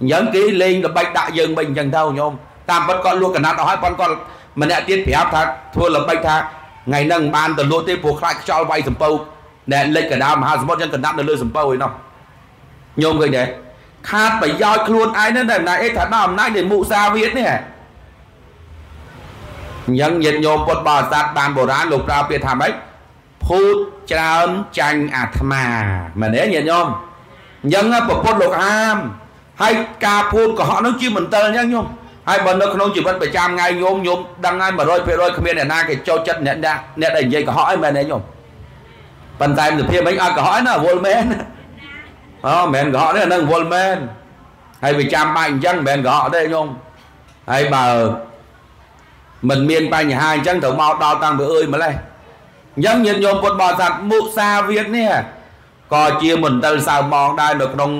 អញ្ចឹងគេលេងល្បិចដាក់យើងមិនអញ្ចឹងទៅញោមតាមពិតគាត់លក់កណាត់អស់ហើយប៉ុន្តែគាត់ម្នាក់ទៀតប្រាប់ថាធ្វើល្បិចថាថ្ងៃហ្នឹងមិនបានទៅលក់ទេព្រោះខ្លាចខ្យល់វាយសំពៅ ដែលលិចកណ្ដាលមហាសមុទ្រចឹងកណ្ដាប់នៅលើសំពៅឯនោះញោមឃើញទេខាតប្រយោជន៍ខ្លួនឯងហ្នឹងតែអំណាចអីថាដល់អំណាចនៃមុសាវាទនេះអញ្ចឹងញាតិញោមពុទ្ធបរិស័ទបានបុរាណលោកប្រើពាក្យថាម៉េចភូតច្រើនចាញ់អាត្មាមែនទេញាតិញោមអញ្ចឹងប្រពុតលោកហាមហើយការភូតកុហកនោះជាមន្ទិលអញ្ចឹងញោមហើយបើនៅក្នុងជីវិតប្រចាំថ្ងៃញោមញោមដឹងហើយ100%គ្មានអ្នកណាគេចូលចិត្តអ្នកអ្នកអ្នកដែលនិយាយកុហកអីមែនទេញោម ប៉ុន្តែសភាពវិញអត់កុហកណាវល់មែនអូមិនមែនកុហកទេនឹងវល់មែនហើយវាចាំបាច់អញ្ចឹងមិនមែនកុហកទេញោមហើយបើមិនមានបញ្ហាអញ្ចឹងត្រូវមកដល់តាំងពីអើយម្លេះអញ្ចឹងញាតិញោមពុទ្ធបរិស័ទមុសាវាទនេះក៏ជាមន្ទិលសៅមងដែរនៅក្នុង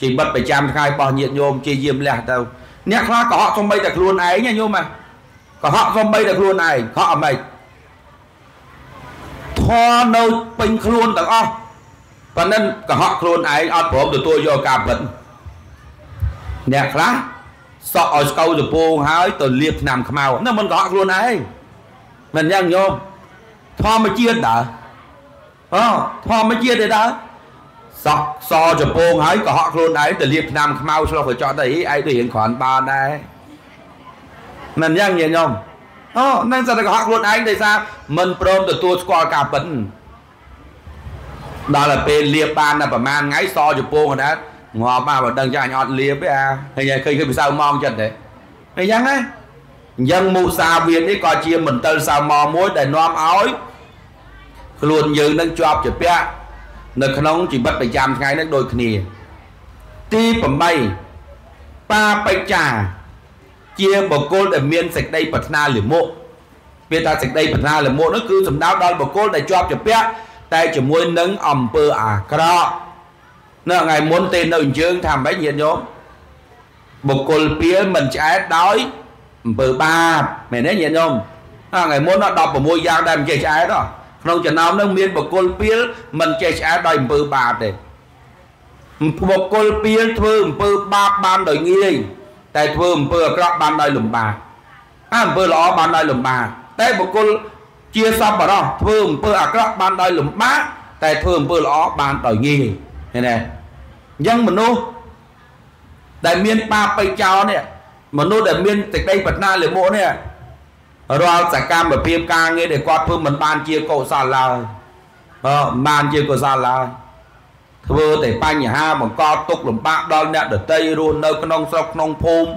ជីវិតប្រចាំថ្ងៃរបស់ញាតិញោមជាយាមលះទៅអ្នកខ្លះកុហកសំបីតែខ្លួនឯងណាញោមណាកុហកសំបីតែខ្លួនឯងកុហកអី ធរនៅពេញខ្លួនទាំងអស់ប៉ុន្តែកុហកខ្លួនឯងអត់ព្រមទទួលយកការពិតអ្នកខ្លះសក់ឲ្យស្កូវទៅពងហើយទៅលាបថ្នាំខ្មៅនោះមិនកុហកខ្លួនឯងមិនយ៉ាងញោមធម្មជាតិដើអូធម្មជាតិទេដើសក់សចពងហើយកុហកខ្លួនឯងទៅលាបថ្នាំខ្មៅឆ្លោះកញ្ចក់ទៅអីឯងទៅរៀងគ្រាន់បានដែរមិនយ៉ាងញាតិញោម អូនឹងសត្វកុហកខ្លួនឯងដោយសារមិនព្រមទទួលស្គាល់ការពិតដល់ទៅពេលលាបបានតែប្រហែលថ្ងៃសជពងកណ្ដាលងាប់មកបើដឹងចាអញអត់លាបទេអាឃើញឃើញឃើញពិសៅម៉ងចិត្តទេអញ្ចឹងណាអញ្ចឹងមុសាវានេះក៏ជាមន្ទិលសៅម៉ងមួយដែលនាំឲ្យខ្លួនយើងនឹងជាប់ជាពាក់នៅក្នុងជីវិតប្រចាំថ្ងៃនឹងដូចគ្នា ទី8បាបច្ចា ជាបុគ្គលដែលមានសេចក្តីប្រាថ្នាលិមុខវាថាសេចក្តីប្រាថ្នាលិមុខនោះគឺសំដៅដល់បុគ្គលដែលជាប់ជាពាក់តែជាមួយនឹងអំពើអាក្រក់នៅថ្ងៃមុនទេនៅយើងថាម៉េចញាតិញោមបុគ្គលពៀលមិនឆ្អែតដោយអំពើបាបមែនទេញាតិញោមថ្ងៃមុន16យ៉ាងដែលមិនចេះឆ្អែតក្នុងចំណោមនោះមានបុគ្គលពៀលមិនចេះឆ្អែតដោយអំពើបាបទេបុគ្គលពៀលធ្វើអំពើបាបបានដោយងាយ តែធ្វើអំពើអាក្រក់បានដោយលំបាកអំពើល្អបានដោយលំបាកតែបុគ្គលជាសប្បុរសធ្វើអំពើអាក្រក់បានដោយលំបាកតែធ្វើអំពើល្អបានដោយងាយឃើញទេអញ្ចឹងមនុស្សដែលមានបាបបិចោនេះមនុស្សដែលមានសេចក្តីប្រាថ្នាលាមកនេះរាល់សកម្មភាពការងារដែលគាត់ធ្វើមិនបានជាកុសលឡើយអឺមិនបានជាកុសលឡើយ ធ្វើតែបញ្ហាបង្កទុកលំបាកដល់អ្នកដតីរស់នៅក្នុងស្រុកក្នុងភូមិ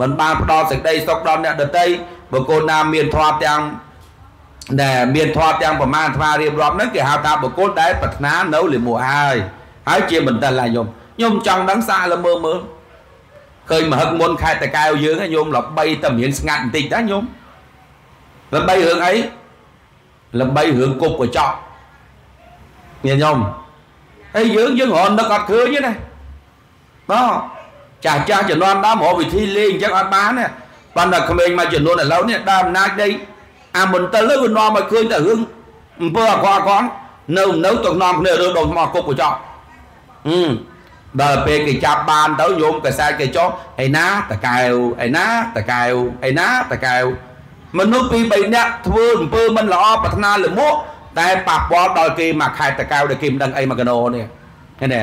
មិនបានផ្ដល់សេចក្តីសុខដល់អ្នកដតីបុគ្គលណាមានធម៌ទាំងដែលមានធម៌ទាំងប្រមាណថ្មរៀបរាប់ហ្នឹងគេហៅថាបុគ្គលដែលប្រាថ្នានៅលិមួហើយហើយជាបន្តិលឡាយំខ្ញុំចង់ដឹងសាកល្មើមើលឃើញមហឹកមុនខេត្តតកែវយើងញោមល្បីតែមានស្ងាត់បន្តិចដែរញោមល្បីរឿងអីល្បីរឿងគប់កញ្ចក់មានញោម ហើយយើងយើងរត់នឹកអត់ឃើញទេណាបងចាស់ចាស់ជំនាន់ដើមរកវិធីលេងអញ្ចឹងអត់បានទេប៉ុន្តែក្មេងមួយចំនួនឥឡូវនេះដើមអំណាចដីអាមន្ទិលទៅវានាំឲ្យឃើញតែរឿងអំពើអាក្រក់អាក្រក់នៅនៅទៅនាំគ្នារឿងដុំថ្មគប់កញ្ចក់ហឹមដល់ពេលគេចាប់បានទៅញោមកសែតគេចុះឯណាតកែវឯណាតកែវឯណាតកែវមនុស្សពីរបីនាក់ធ្វើអំពើមិនល្អប្រាថ្នាលមួ កតែប៉ះពាល់ដល់គេមកខែតកៅដែលគេមិនដឹងអីមកកណោនេះឃើញទេ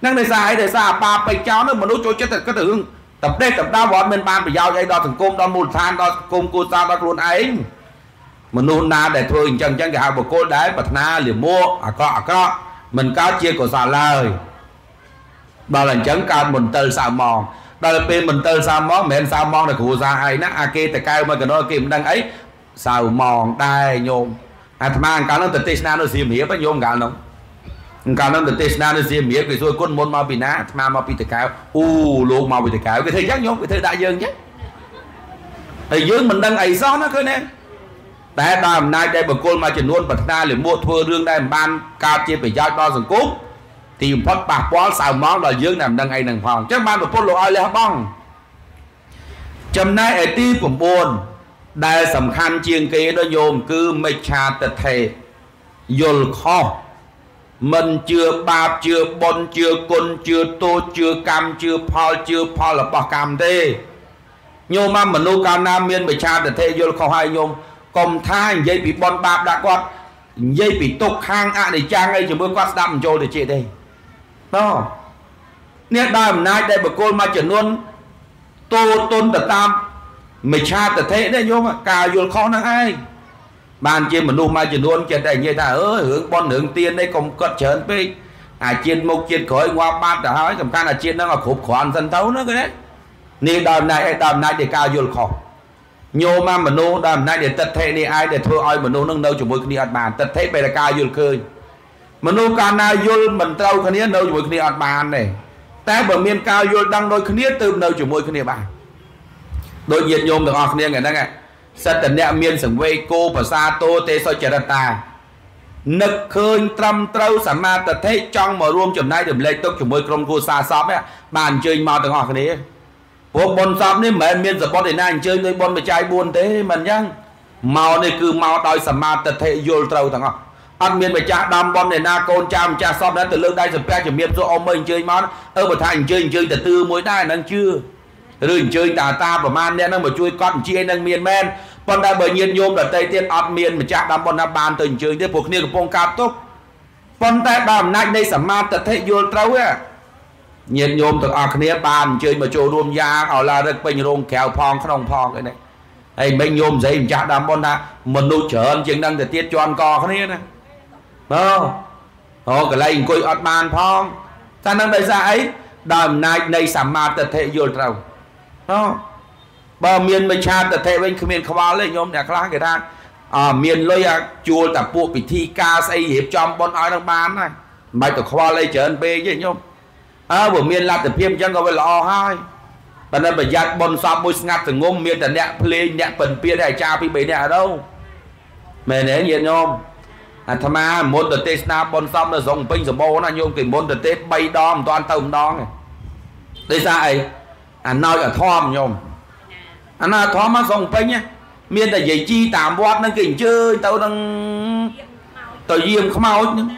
ហ្នឹងដោយសារអីដោយសារអាបាបិចោលនោះមនុស្សចូលចិត្តតែគិតទៅរឿងតែផ្ដេសតែដៅវត្តមានបានប្រយោជន៍អីដល់សង្គមដល់មូលដ្ឋានដល់សង្គមគូសារដល់ខ្លួនឯងមនុស្សណាដែលធ្វើអញ្ចឹងអញ្ចឹងគេហៅបុគ្គលដែលប្រាថ្នាលមួកអាក្រក់អាក្រក់មិនកើតជាកុសលឡើយដល់អញ្ចឹងកើតមន្ទិលសៅមងដល់ពេលមន្ទិលសៅមងមិនមែនសៅមងតែគ្រួសារឯងណាអាគេតកៅមកកណោគេមិនដឹងអីសៅមងដែរញោម អាត្មាអង្កលនោះទៅទេសនានៅសៀមរាបញោមអង្កលនោះអង្កលនោះទៅទេសនានៅសៀមរាបគេសួរគុណមុនមកពីណាអាត្មាមកពីតកៅអូលោកមកពីតកៅគេធ្វើអញ្ចឹងញោមគេធ្វើដាក់យើងអញ្ចឹងហើយយើងមិនដឹងអីសោះណាឃើញទេតែដោយអំណាចដែលបកគលមួយចំនួនប្រាថ្នាលិមួកធ្វើរឿងដែលមិនបានកើតជាប្រយោជន៍ដល់សង្គមទីបំផុតប៉ះពាល់សៅម៉ងដល់យើងដែលមិនដឹងអីនឹងផងអញ្ចឹងបានប្រពន្ធលោកឲ្យលះបង់ចំណែកឯទី9 ដែលសំខាន់ជាងគេដល់ញោមគឺមិច្ឆាទិដ្ឋិយល់ខុសមិនជឿបាបជឿបុណ្យជឿគុណជឿទោសជឿកម្មជឿផលជឿផលរបស់កម្មទេញោមមកមនុស្សកាលណាមានមិច្ឆាទិដ្ឋិយល់ខុសហើយញោមកុំថានិយាយពីបនបាបដាក់គាត់និយាយពីទុកខាងអនិច្ចំអីជាមួយគាត់ស្ដាប់មិនចូលទៅជាទេតនេះដោយអំណាចដែលបកគលមួយចំនួនតូតុនទៅតាម មិឆាទិដ្ឋិនេះញោមការយល់ខុសហ្នឹងឯងបានជាមនុស្សមួយចំនួនចិត្តតែនិយាយថាអើរឿងបនរឿងទៀននេះកុំកត់ច្រើនពេកអាជាតិមុខជាតិក្រោយងាប់បាត់ទៅហើយសំខាន់អាជាតិហ្នឹងឲ្យគ្រប់គ្រាន់សិនទៅណាគេនេះដោយអំណាចឯដោយអំណាចនៃការយល់ខុសញោមមនុស្សដែលអំណាចនៃទិដ្ឋិនេះឯងដែលធ្វើឲ្យមនុស្សនឹងនៅជាមួយគ្នាអត់បានទិដ្ឋិបែរការយល់ឃើញមនុស្សកាលណាយល់មិនត្រូវគ្នានៅជាមួយគ្នាអត់បានទេតែបើមានការយល់ដឹងដូចគ្នាទើបនៅជាមួយគ្នាបាន ដូចញាតិញោមទាំងអស់គ្នាថ្ងៃហ្នឹងសិតតអ្នកមានសង្វេគោភាសាតោទេសុចរិតានឹកឃើញត្រឹមត្រូវសមាទិដ្ឋិចង់មករួមចំណែករំលែកទុកជាមួយក្រុមគ្រួសារសពបានអញ្ជើញមកទាំងអស់គ្នាព្រោះបុណ្យសពនេះមិនមែនមានសបុតឯណាអញ្ជើញដោយបុណ្យបច្ច័យ4ទេមិនអញ្ចឹងមកនេះគឺមកដោយសមាទិដ្ឋិយល់ត្រូវទាំងអស់អត់មានម្ចាស់ដើមបុណ្យឯណាកូនចៅម្ចាស់សពដែរទៅលើកដៃសំពះជំរាបសួរអ៊ំមើលអញ្ជើញមកអឺបើថាអញ្ជើញអញ្ជើញទៅទឿមួយដែរហ្នឹងជឿ ឬអញ្ជើញតាតាប្រមាណអ្នកហ្នឹងមកជួយកត់អញ្ជើញហ្នឹងមានមែនប៉ុន្តែបើញាតញោមដតីទៀតអត់មានម្ចាស់ដើមបុណ្យណាបានទៅអញ្ជើញទេព្រោះគ្នាកំពុងកើតទុកប៉ុន្តែបើអំណាចនៃសមាទិដ្ឋិយល់ត្រូវហ៎ញាតិញោមទាំងអស់គ្នាបានអញ្ជើញមកចូលរួមយ៉ាងឲ្យឡារឹកពេញរោងក្រៅផងក្នុងផងអីនេះហើយមិនញោមស្រីម្ចាស់ដើមបុណ្យថាមនុស្សច្រើនជាងនឹងទៅទៀតជន់កគ្នាណាបើអូកន្លែងអង្គុយអត់បានផងតែនឹងដោយសារអីដោយអំណាចនៃសមាទិដ្ឋិយល់ត្រូវ អូបើមានមិឆាទិដ្ឋិវិញគ្មានខ្វល់ទេញោមអ្នកខ្លះគេថាអមានលុយជួលតែពួកពិធីការស្អីរៀបចំបុណ្យឲ្យនឹងបានហើយមិនបាច់ទៅខ្វល់អីច្រើនពេកទេញោមអើបើមានលទ្ធភាពអញ្ចឹងក៏វាល្អហើយបើនៅប្រយ័ត្នបនសពមួយស្ងាត់សងំមានតែអ្នកភ្លេងអ្នកពិនពៀតអាចារ្យពី3នាក់អត់មែនទេញាតិញោមអាត្មាមុនទៅទេសនាបនសពនៅស្រុកពេញសម្បូរណាញោមគេមុនទៅទេស3ដងមិនទាន់ទៅម្ដងទេដោយសារអី អាណោចអាធំញោមអាណាធំមកស្រុកពេញមានតែយាយជីតាមវត្តហ្នឹងគេអញ្ជើញទៅនឹងទៅយាមខ្មោចហ្នឹង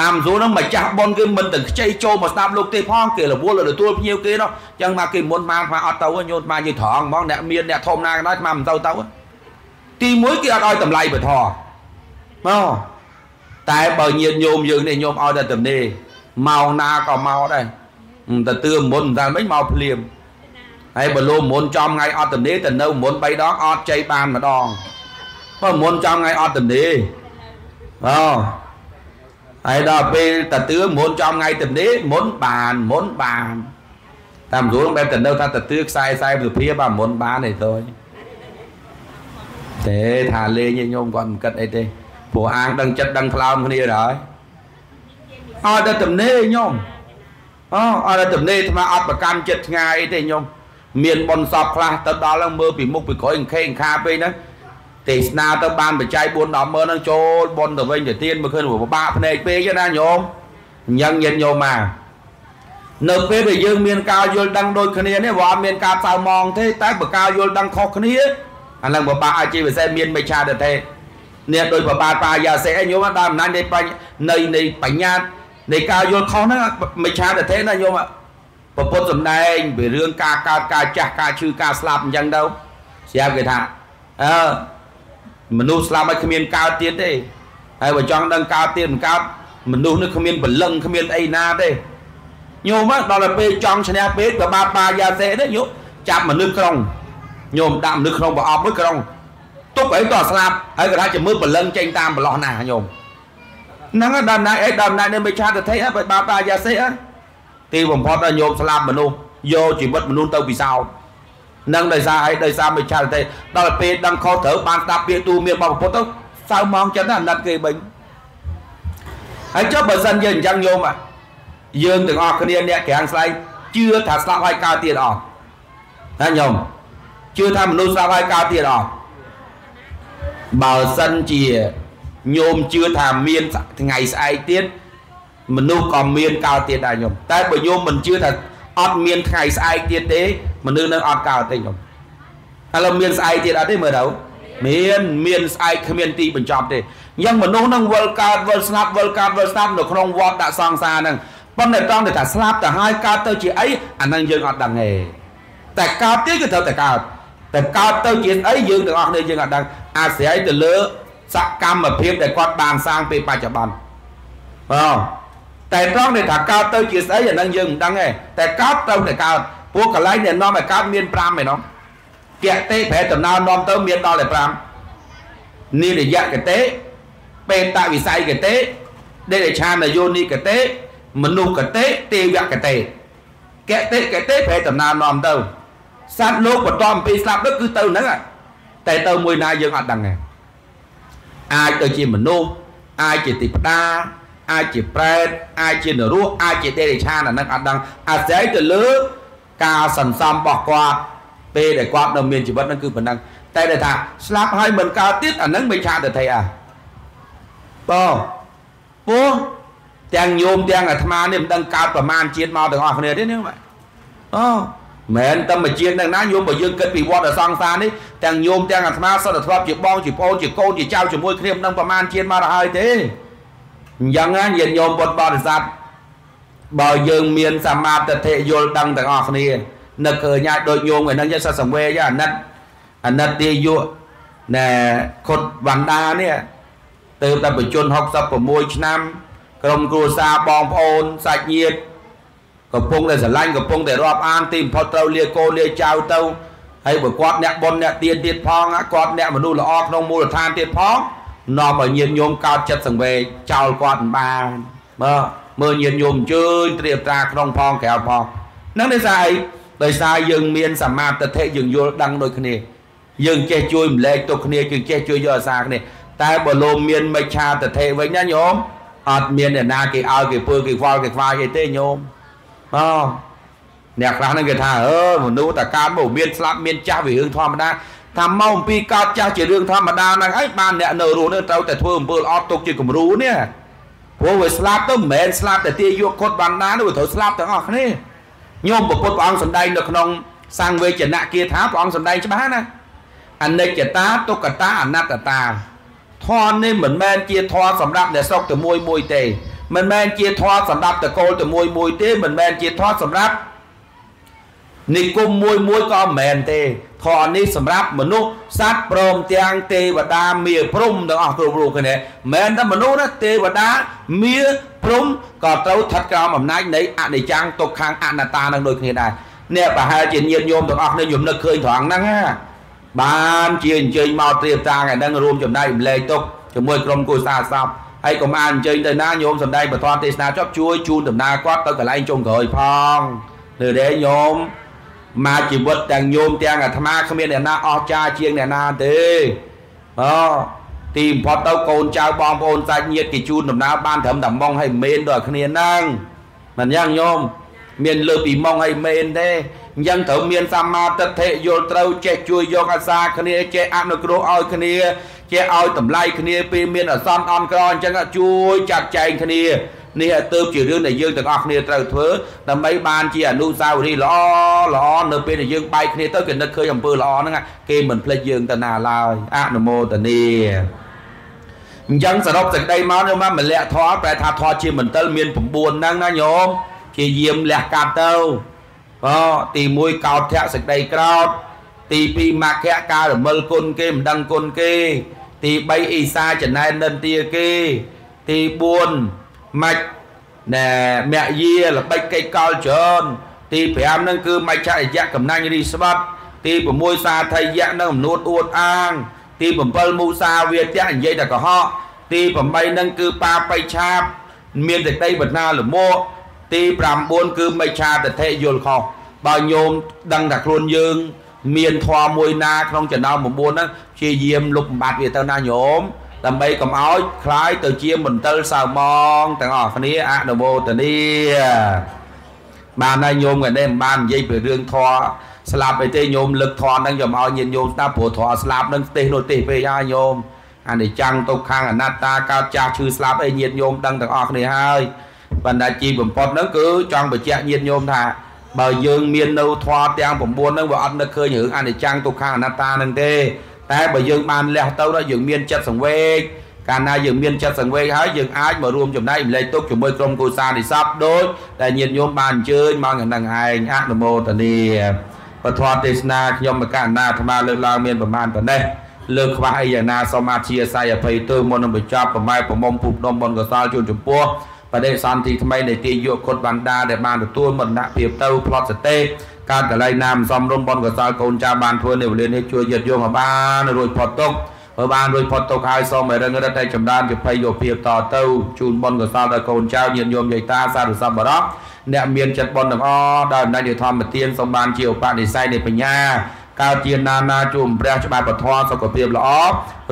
តាមស្រួលហ្នឹងម្ចាស់ប៉ុនគេមិនទាំងខ្ចីចូលមកស្ដាប់លោកទេផងគេរវល់ទទួលភ្ញៀវគេនោះអញ្ចឹងមកគេមុនមកថាអត់ទៅញោមមកនិយាយត្រង់ហ្មងអ្នកមានអ្នកធំណាក៏ដោយមកមិនទៅទៅទីមួយគេអត់ឲ្យតម្លៃបធរមកតែបើញាតញោមយើងនេះញោមឲ្យតែតំនេម៉ោងណាក៏មកដែរ តែទឿមុនតែមិនមកភ្លាមហើយបើលោកមុនចំថ្ងៃអត់តំនេទៅនៅមុន3ដងអត់ចៃបានម្ដងបើមុនចំថ្ងៃអត់តំនេអូហើយដល់ពេលតាទឿមុនចំថ្ងៃទំនេរមុនបានមុនបានតាមស្រួលបែបទៅនៅថាតាទឿខ្សែខ្សែសុភាបាទមុនបានទេទៅទេថាលេងញោមគាត់មិនគិតអីទេព្រោះអាងដឹងចិត្តដឹងថ្លើមគ្នាហើយអត់តែទំនេរញោម អូអត់តែទំនេរថ្មអត់ប្រកាន់ចិត្តឆ្ងាយអីទេញោមមានបនសពខ្លះទៅដល់ហ្នឹងមើលពីមុខពីក្រោយខេងខាពេកហ្នឹងទេសនាទៅបានបច្ច័យ4 10ម៉ឺនហ្នឹងចូលបនទៅវិញទៅទៀតមកឃើញពិបាកភ្នែកពេកណាញោមអញ្ចឹងញាតញោមមកនៅពេលដែលយើងមានការយល់ដឹងដូចគ្នានេះវាអត់មានការសៅមងទេតែបើការយល់ដឹងខុសគ្នាអានឹងពិបាកអាចជាពិសេសមានមិច្ឆាទិដ្ឋិនេះដោយប្របាទបាយាសេញោមដល់អំណាចនៃនៃនៃបញ្ញា នៃការយល់ខុសហ្នឹងមិច្ឆាទិដ្ឋិណាញោមពពុទ្ធសំដែងពីរឿងការកើតការចាស់ការឈឺការស្លាប់អញ្ចឹងទៅស្រាប់គេថាអើមនុស្សស្លាប់ហើយគ្មានកើតទៀតទេហើយបើចង់ដឹងកើតទៀតមិនកើតមនុស្សនេះគ្មានបលឹងគ្មានអីណាទេញោមដល់ទៅពេលចង់ឈ្នះពេកប្របាបាយ៉ាសេនេះញោមចាប់មនុស្សក្រុងញោមដាក់មនុស្សក្នុងប្រអប់មួយក្រុងទុកអីតស្លាប់ហើយគាត់ថាជាមើលបលឹងចេញតាមប្រឡោះណាញោម ហ្នឹងដល់ណាអីដល់ណានេះមិនឆាតតិហើយបាបាយ៉ាសេទីបំផុតដល់ញោមស្លាប់មនុស្សយកជីវិតមនុស្សទៅពិសោធន៍នឹងដោយសារអីដោយសារមិនឆាតតិដល់ពេលដឹងខុសត្រូវបានស្ដាប់ពាក្យទូមានរបស់ពុទ្ធទៅសៅម៉ងចិត្តណាអាណិតគេវិញហើយចុះបើសិនយើងអញ្ចឹងញោមយើងទាំងអស់គ្នាអ្នកក្រាំងស្លែងជឿថាស្លាប់ហើយកើតទៀតអស់ណាញោមជឿថាមនុស្សស្លាប់ហើយកើតទៀតអស់បើសិនជា ញោមជឿថាមានថ្ងៃស្អែកទៀតមនុស្សក៏មានកើតទៀតដែរញោមតែបើញោមមិនជឿថាអត់មានថ្ងៃស្អែកទៀតទេមនុស្សនឹងអត់កើតទេញោមឥឡូវមានស្អែកទៀតអត់ទេមើលទៅមានមានស្អែកគ្មានទីបញ្ចប់ទេអញ្ចឹងមនុស្សនឹងវិលកើតវិលស្លាប់វិលកើតវិលស្លាប់នៅក្នុងវដ្តដាក់សង្សារហ្នឹងប៉ុន្តែត្រង់តែថាស្លាប់ទៅហើយកើតទៅជាអីអាហ្នឹងយើងអត់ដឹងទេតែកើតទៀតគឺត្រូវតែកើតតែកើតទៅជាអីយើងទាំងអស់គ្នាយើងអត់ដឹងអាស្រ័យទៅលើ សកម្មភាពដែលគាត់បានសាងពេលបច្ចុប្បន្នបងតែត្រង់ដែលថាកើតទៅជាស្អីអាហ្នឹងយើងមិនដឹងទេតែកើតត្រូវតែកើតពួកកន្លែងដែលនាំឲ្យកើតមាន5ឯណោះគៈទេប្រែដំណើរនាំទៅមានដល់តែ5និរយកតេបេតវិស័យកតេដេរឆានយោនិកតេមនុស្សកតេទេវកតេកតេកតេប្រែដំណើរនាំទៅសត្វលោកបន្តអំពីស្លាប់ទៅគឺទៅហ្នឹងតែទៅមួយណាយើងអត់ដឹងទេ អាចទៅជាមនុស្សអាចជាទេវតាអាចជាប្រែតអាចជានរោអាចជាទេរឆានអានឹងអត់ដឹងអាស្រ័យទៅលើការសន្សំរបស់គាត់ពេលដែលគាត់នៅមានជីវិតហ្នឹងគឺប៉ុណ្ណឹងតែដែលថាស្លាប់ហើយមិនកើតទៀតអានឹងមិនឆាទៅថៃអាបងពោះទាំងញោមទាំងអាត្មានេះមិនដឹងកើតប្រមាណជាតិមកទាំងអស់គ្នាទេនេះបាទអូ មែនតែមួយជាតិនឹងណាញោមបើយើងគិតពីវត្តសង្សារនេះទាំងញោមទាំងអាត្មាសុទ្ធតែធ្លាប់ជាបងជាប្អូនជាកូនជាចៅជាមួយគ្នាមិនដឹងប្រមាណជាតិមកដល់ហើយទេអញ្ចឹងណាញាតិញោមពុទ្ធបរិស័ទបើយើងមានសមាធិយល់ដឹងទាំងអស់គ្នានឹកឃើញអាចដូចញោមឯហ្នឹងយកសិសង្វេអាណិតអាណិតទាយុណែខុតវណ្ដានេះទៅតែបជន66ឆ្នាំ ក្រុមគ្រួសារបងប្អូនសាច់ញាតិ កំពុងតែស្រឡាញ់កំពុងតែរាប់អានទីបំផុតត្រូវលាកូនលាចៅទៅហើយបើគាត់អ្នកបុណ្យអ្នកទៀនទៀតផងគាត់អ្នកមនុស្សល្អក្នុងមូលដ្ឋានទៀតផងនាំឲ្យញាតិញោមកើតចិត្តសង្វេគចោលគាត់មិនបានមើលមើលញាតិញោមអញ្ជើញត្រៀបត្រាក្នុងផងក្រៅផងហ្នឹងដោយសារអីដោយសារយើងមានសមាធិយើងយល់ដឹងដូចគ្នាយើងចេះជួយម្លែកទុកគ្នាយើងចេះជួយយកអាសាគ្នាតែបើលោកមានមិច្ឆាទិដ្ឋិវិញណាញោមអត់មានអ្នកណាគេឲ្យគេពើគេខ្វល់គេខ្វាយអីទេញោម អូអ្នកខ្លះហ្នឹងគេថាអឺមនុស្សតែកើតមកមានស្លាប់មានចាស់វារឿងធម្មតាថាមកអំពីកើតចាស់ជារឿងធម្មតាហ្នឹងហើយបានអ្នកនៅរស់នេះត្រូវតែធ្វើអំពើល្អទុកជាគំរូនេះព្រោះវាស្លាប់ទៅមិនមែនស្លាប់តែទាយកខុតបានណានោះវាត្រូវស្លាប់ទាំងអស់គ្នាញោមពុទ្ធព្រះអង្គសម្ដែងនៅក្នុងសង្វេជនៈគាថាព្រះអង្គសម្ដែងច្បាស់ណាអនិច្ចតាទុក្ខតាអនត្តតាធម៌នេះមិនមែនជាធម៌សម្រាប់អ្នកស្រុកតែមួយមួយទេ មិនមែនជាធម៌សម្រាប់តកូលតែមួយមួយទេមិនមែនជាធម៌សម្រាប់និគមមួយមួយក៏មិនមែនទេធម៌នេះសម្រាប់មនុស្សសត្វព្រមទាំងទេវតាមាព្រំទាំងអស់គ្រប់រូបគ្នាមិនមែនតែមនុស្សណាទេវតាមាព្រំក៏ត្រូវស្ថិតក្រោមអំណាចនៃអនិច្ចំទុក្ខំអនត្តានឹងដូចគ្នាដែរអ្នកប្រហែលជាញាតិញោមទាំងអស់គ្នាយំនឹកឃើញត្រង់ហ្នឹងណាបានជាអញ្ជើញមកត្រៀបតាំងឯហ្នឹងរួមចំណែកម្លែកទុកជាមួយក្រុមគូសាសព ហើយកុំអានអញ្ជើញទៅណាញោមសំដែងបទទេសនាចប់ជួយជូនដំណើរគាត់ទៅកន្លែងចុងក្រោយផងលើដែរញោមមកជីវិតទាំងញោមទាំងអាត្មាគ្មានអ្នកណាអស់ចាជាងអ្នកណាទេអូទីបំផុតទៅកូនចៅបងប្អូនសាច់ញាតិគេជូនដំណើរបានត្រឹមតែម៉ងឲ្យមេនដល់គ្នាហ្នឹងមិនយ៉ាងញោមមានលើពីម៉ងឲ្យមេនទេអញ្ចឹងត្រូវមានសម្មាទិដ្ឋិយល់ត្រូវចេះជួយយកអាសាគ្នាចេះអនុគ្រោះឲ្យគ្នា ចេះឲ្យតម្លៃគ្នាពេលមានអសន្នអន់ក្រអញ្ចឹងជួយចាត់ចែងគ្នានេះទៅជារឿងដែលយើងទាំងអស់គ្នាត្រូវធ្វើដើម្បីបានជាអនុស្សាវរីយ៍ល្អល្អនៅពេលដែលយើងបែកគ្នាទៅគេនឹកឃើញអំពើល្អហ្នឹងគេមិនភ្លេចយើងទៅណាឡើយអនុមោទនាអញ្ចឹងសរុបសេចក្តីមកខ្ញុំមកម្លាក់ធម៌ប្រែថាធម៌ជាមន្ទិលមាន9ហ្នឹងណាញោមជាយាមលះកាត់ទៅអូទី1កោតធៈសេចក្តីក្រោតទី2មកៈការរមិលគុណគេមិនដឹងគុណគេ ទី3អ៊ីសាចំណែននិន្ទាគេ ទី4ម៉ាច់ណែមយាល្បិចកិច្ចកលច្រើនទី5ហ្នឹងគឺមច្ឆរិយៈកំណាញ់រីស្បាត់ទី6សាធិយៈនឹងអំនួតអួតអាង ទី7មូសាវាទៈនិយាយតែកុហកទី8ហ្នឹងគឺបាបិឆាប មានតតិបណ្ណាលមកទី9គឺមិឆាទិដ្ឋិយល់ខុសបើញោមដឹងថាខ្លួនយើង មានធម៌មួយណាក្នុងចំណោម9ហ្នឹងព្យាយាមលុបបំបត្តិវាទៅណាញោមដើម្បីកុំឲ្យคล้ายទៅជាមន្ទិលសៅมองទាំងអស់គ្នាអនុមោទនីបានហើយញោមក៏នេះមិនបាននិយាយពីរឿងធម៌ស្លាប់អីទេញោមលើកធម៌ហ្នឹងយកមកឲ្យញាតិញោមស្ដាប់ព្រោះធម៌ស្លាប់ហ្នឹងទេសនោះទេសពេកហើយញោមអនិច្ចំទុក្ខំអនត្តាកើតចាស់ឈឺស្លាប់អីញាតិញោមដឹងទាំងអស់គ្នាហើយបណ្ដាជីបំផុតហ្នឹងគឺចង់បញ្ជាក់ញាតិញោមថា បើយើងមាននៅធម៌ទាំង9ហ្នឹងវាអត់នឹកឃើញរឿងអនិច្ចំទុក្ខំអនត្តាហ្នឹងទេតែបើយើងបានលះទៅដល់យើងមានចិត្តសង្វេគកាលណាយើងមានចិត្តសង្វេគហើយយើងអាចមករួមចំណែកម្លែកទុកជាមួយក្រុមគូសានិស័ព្ទដូចដែលញាតិញោមបានអញ្ជើញមកយ៉ាងនឹងឯងអនុមោទនាពធទេសនាខ្ញុំមកកណ្ណាអាត្មាលើកឡើងមានប្រមាណប៉ុណ្ណេះលើកខ្វះអីយ៉ាងណាសូមអធិស្ឋានអភ័យទោសមុននឹងបញ្ចប់ប្រម៉ែប្រមុំពុបដុំបុណ្យកសលជូនចំពោះ បដិសន្ធិថ្មីនៃទាយុគុតបណ្ដាដែលបានទទួលមរណភាពទៅផ្លត់សតេកើតកលែងណាមសំរុំបុណ្យកសលកូនចៅបានធ្វើនៅវេលានេះជួយយត្តយងឲ្យបានរួចផុតទុក្ខបើបានរួចផុតទុក្ខហើយសូមឲ្យរឹងរិតតែចម្រើនជាភ័យយោភាពតទៅជូនបុណ្យកសលដល់កូនចៅញាតិញោមយាយតាសាធុសពបរោះអ្នកមានចិត្តបុណ្យទាំងអស់ដល់អំណាចធម្មទានសូមបានជាឧបនិស្ស័យនៃបញ្ញាកើតជាណានាជួមព្រះច្បាប់ពធសុខភាពល្អ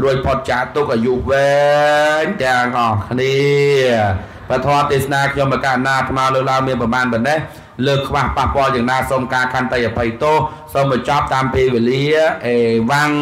រួចផុតចាកទុកអាយុវែងទាំងអស់គ្នា ពធទេសនាខ្ញុំបកណាអាត្មាលើកឡើងមានប្រមាណប៉ុណ្ណេះលើកខ្វះប៉ះពាល់យ៉ាងណាសូមការខន្តីអភ័យទោសសូមបញ្ចប់តាមពេលវេលាអេវ៉ាំង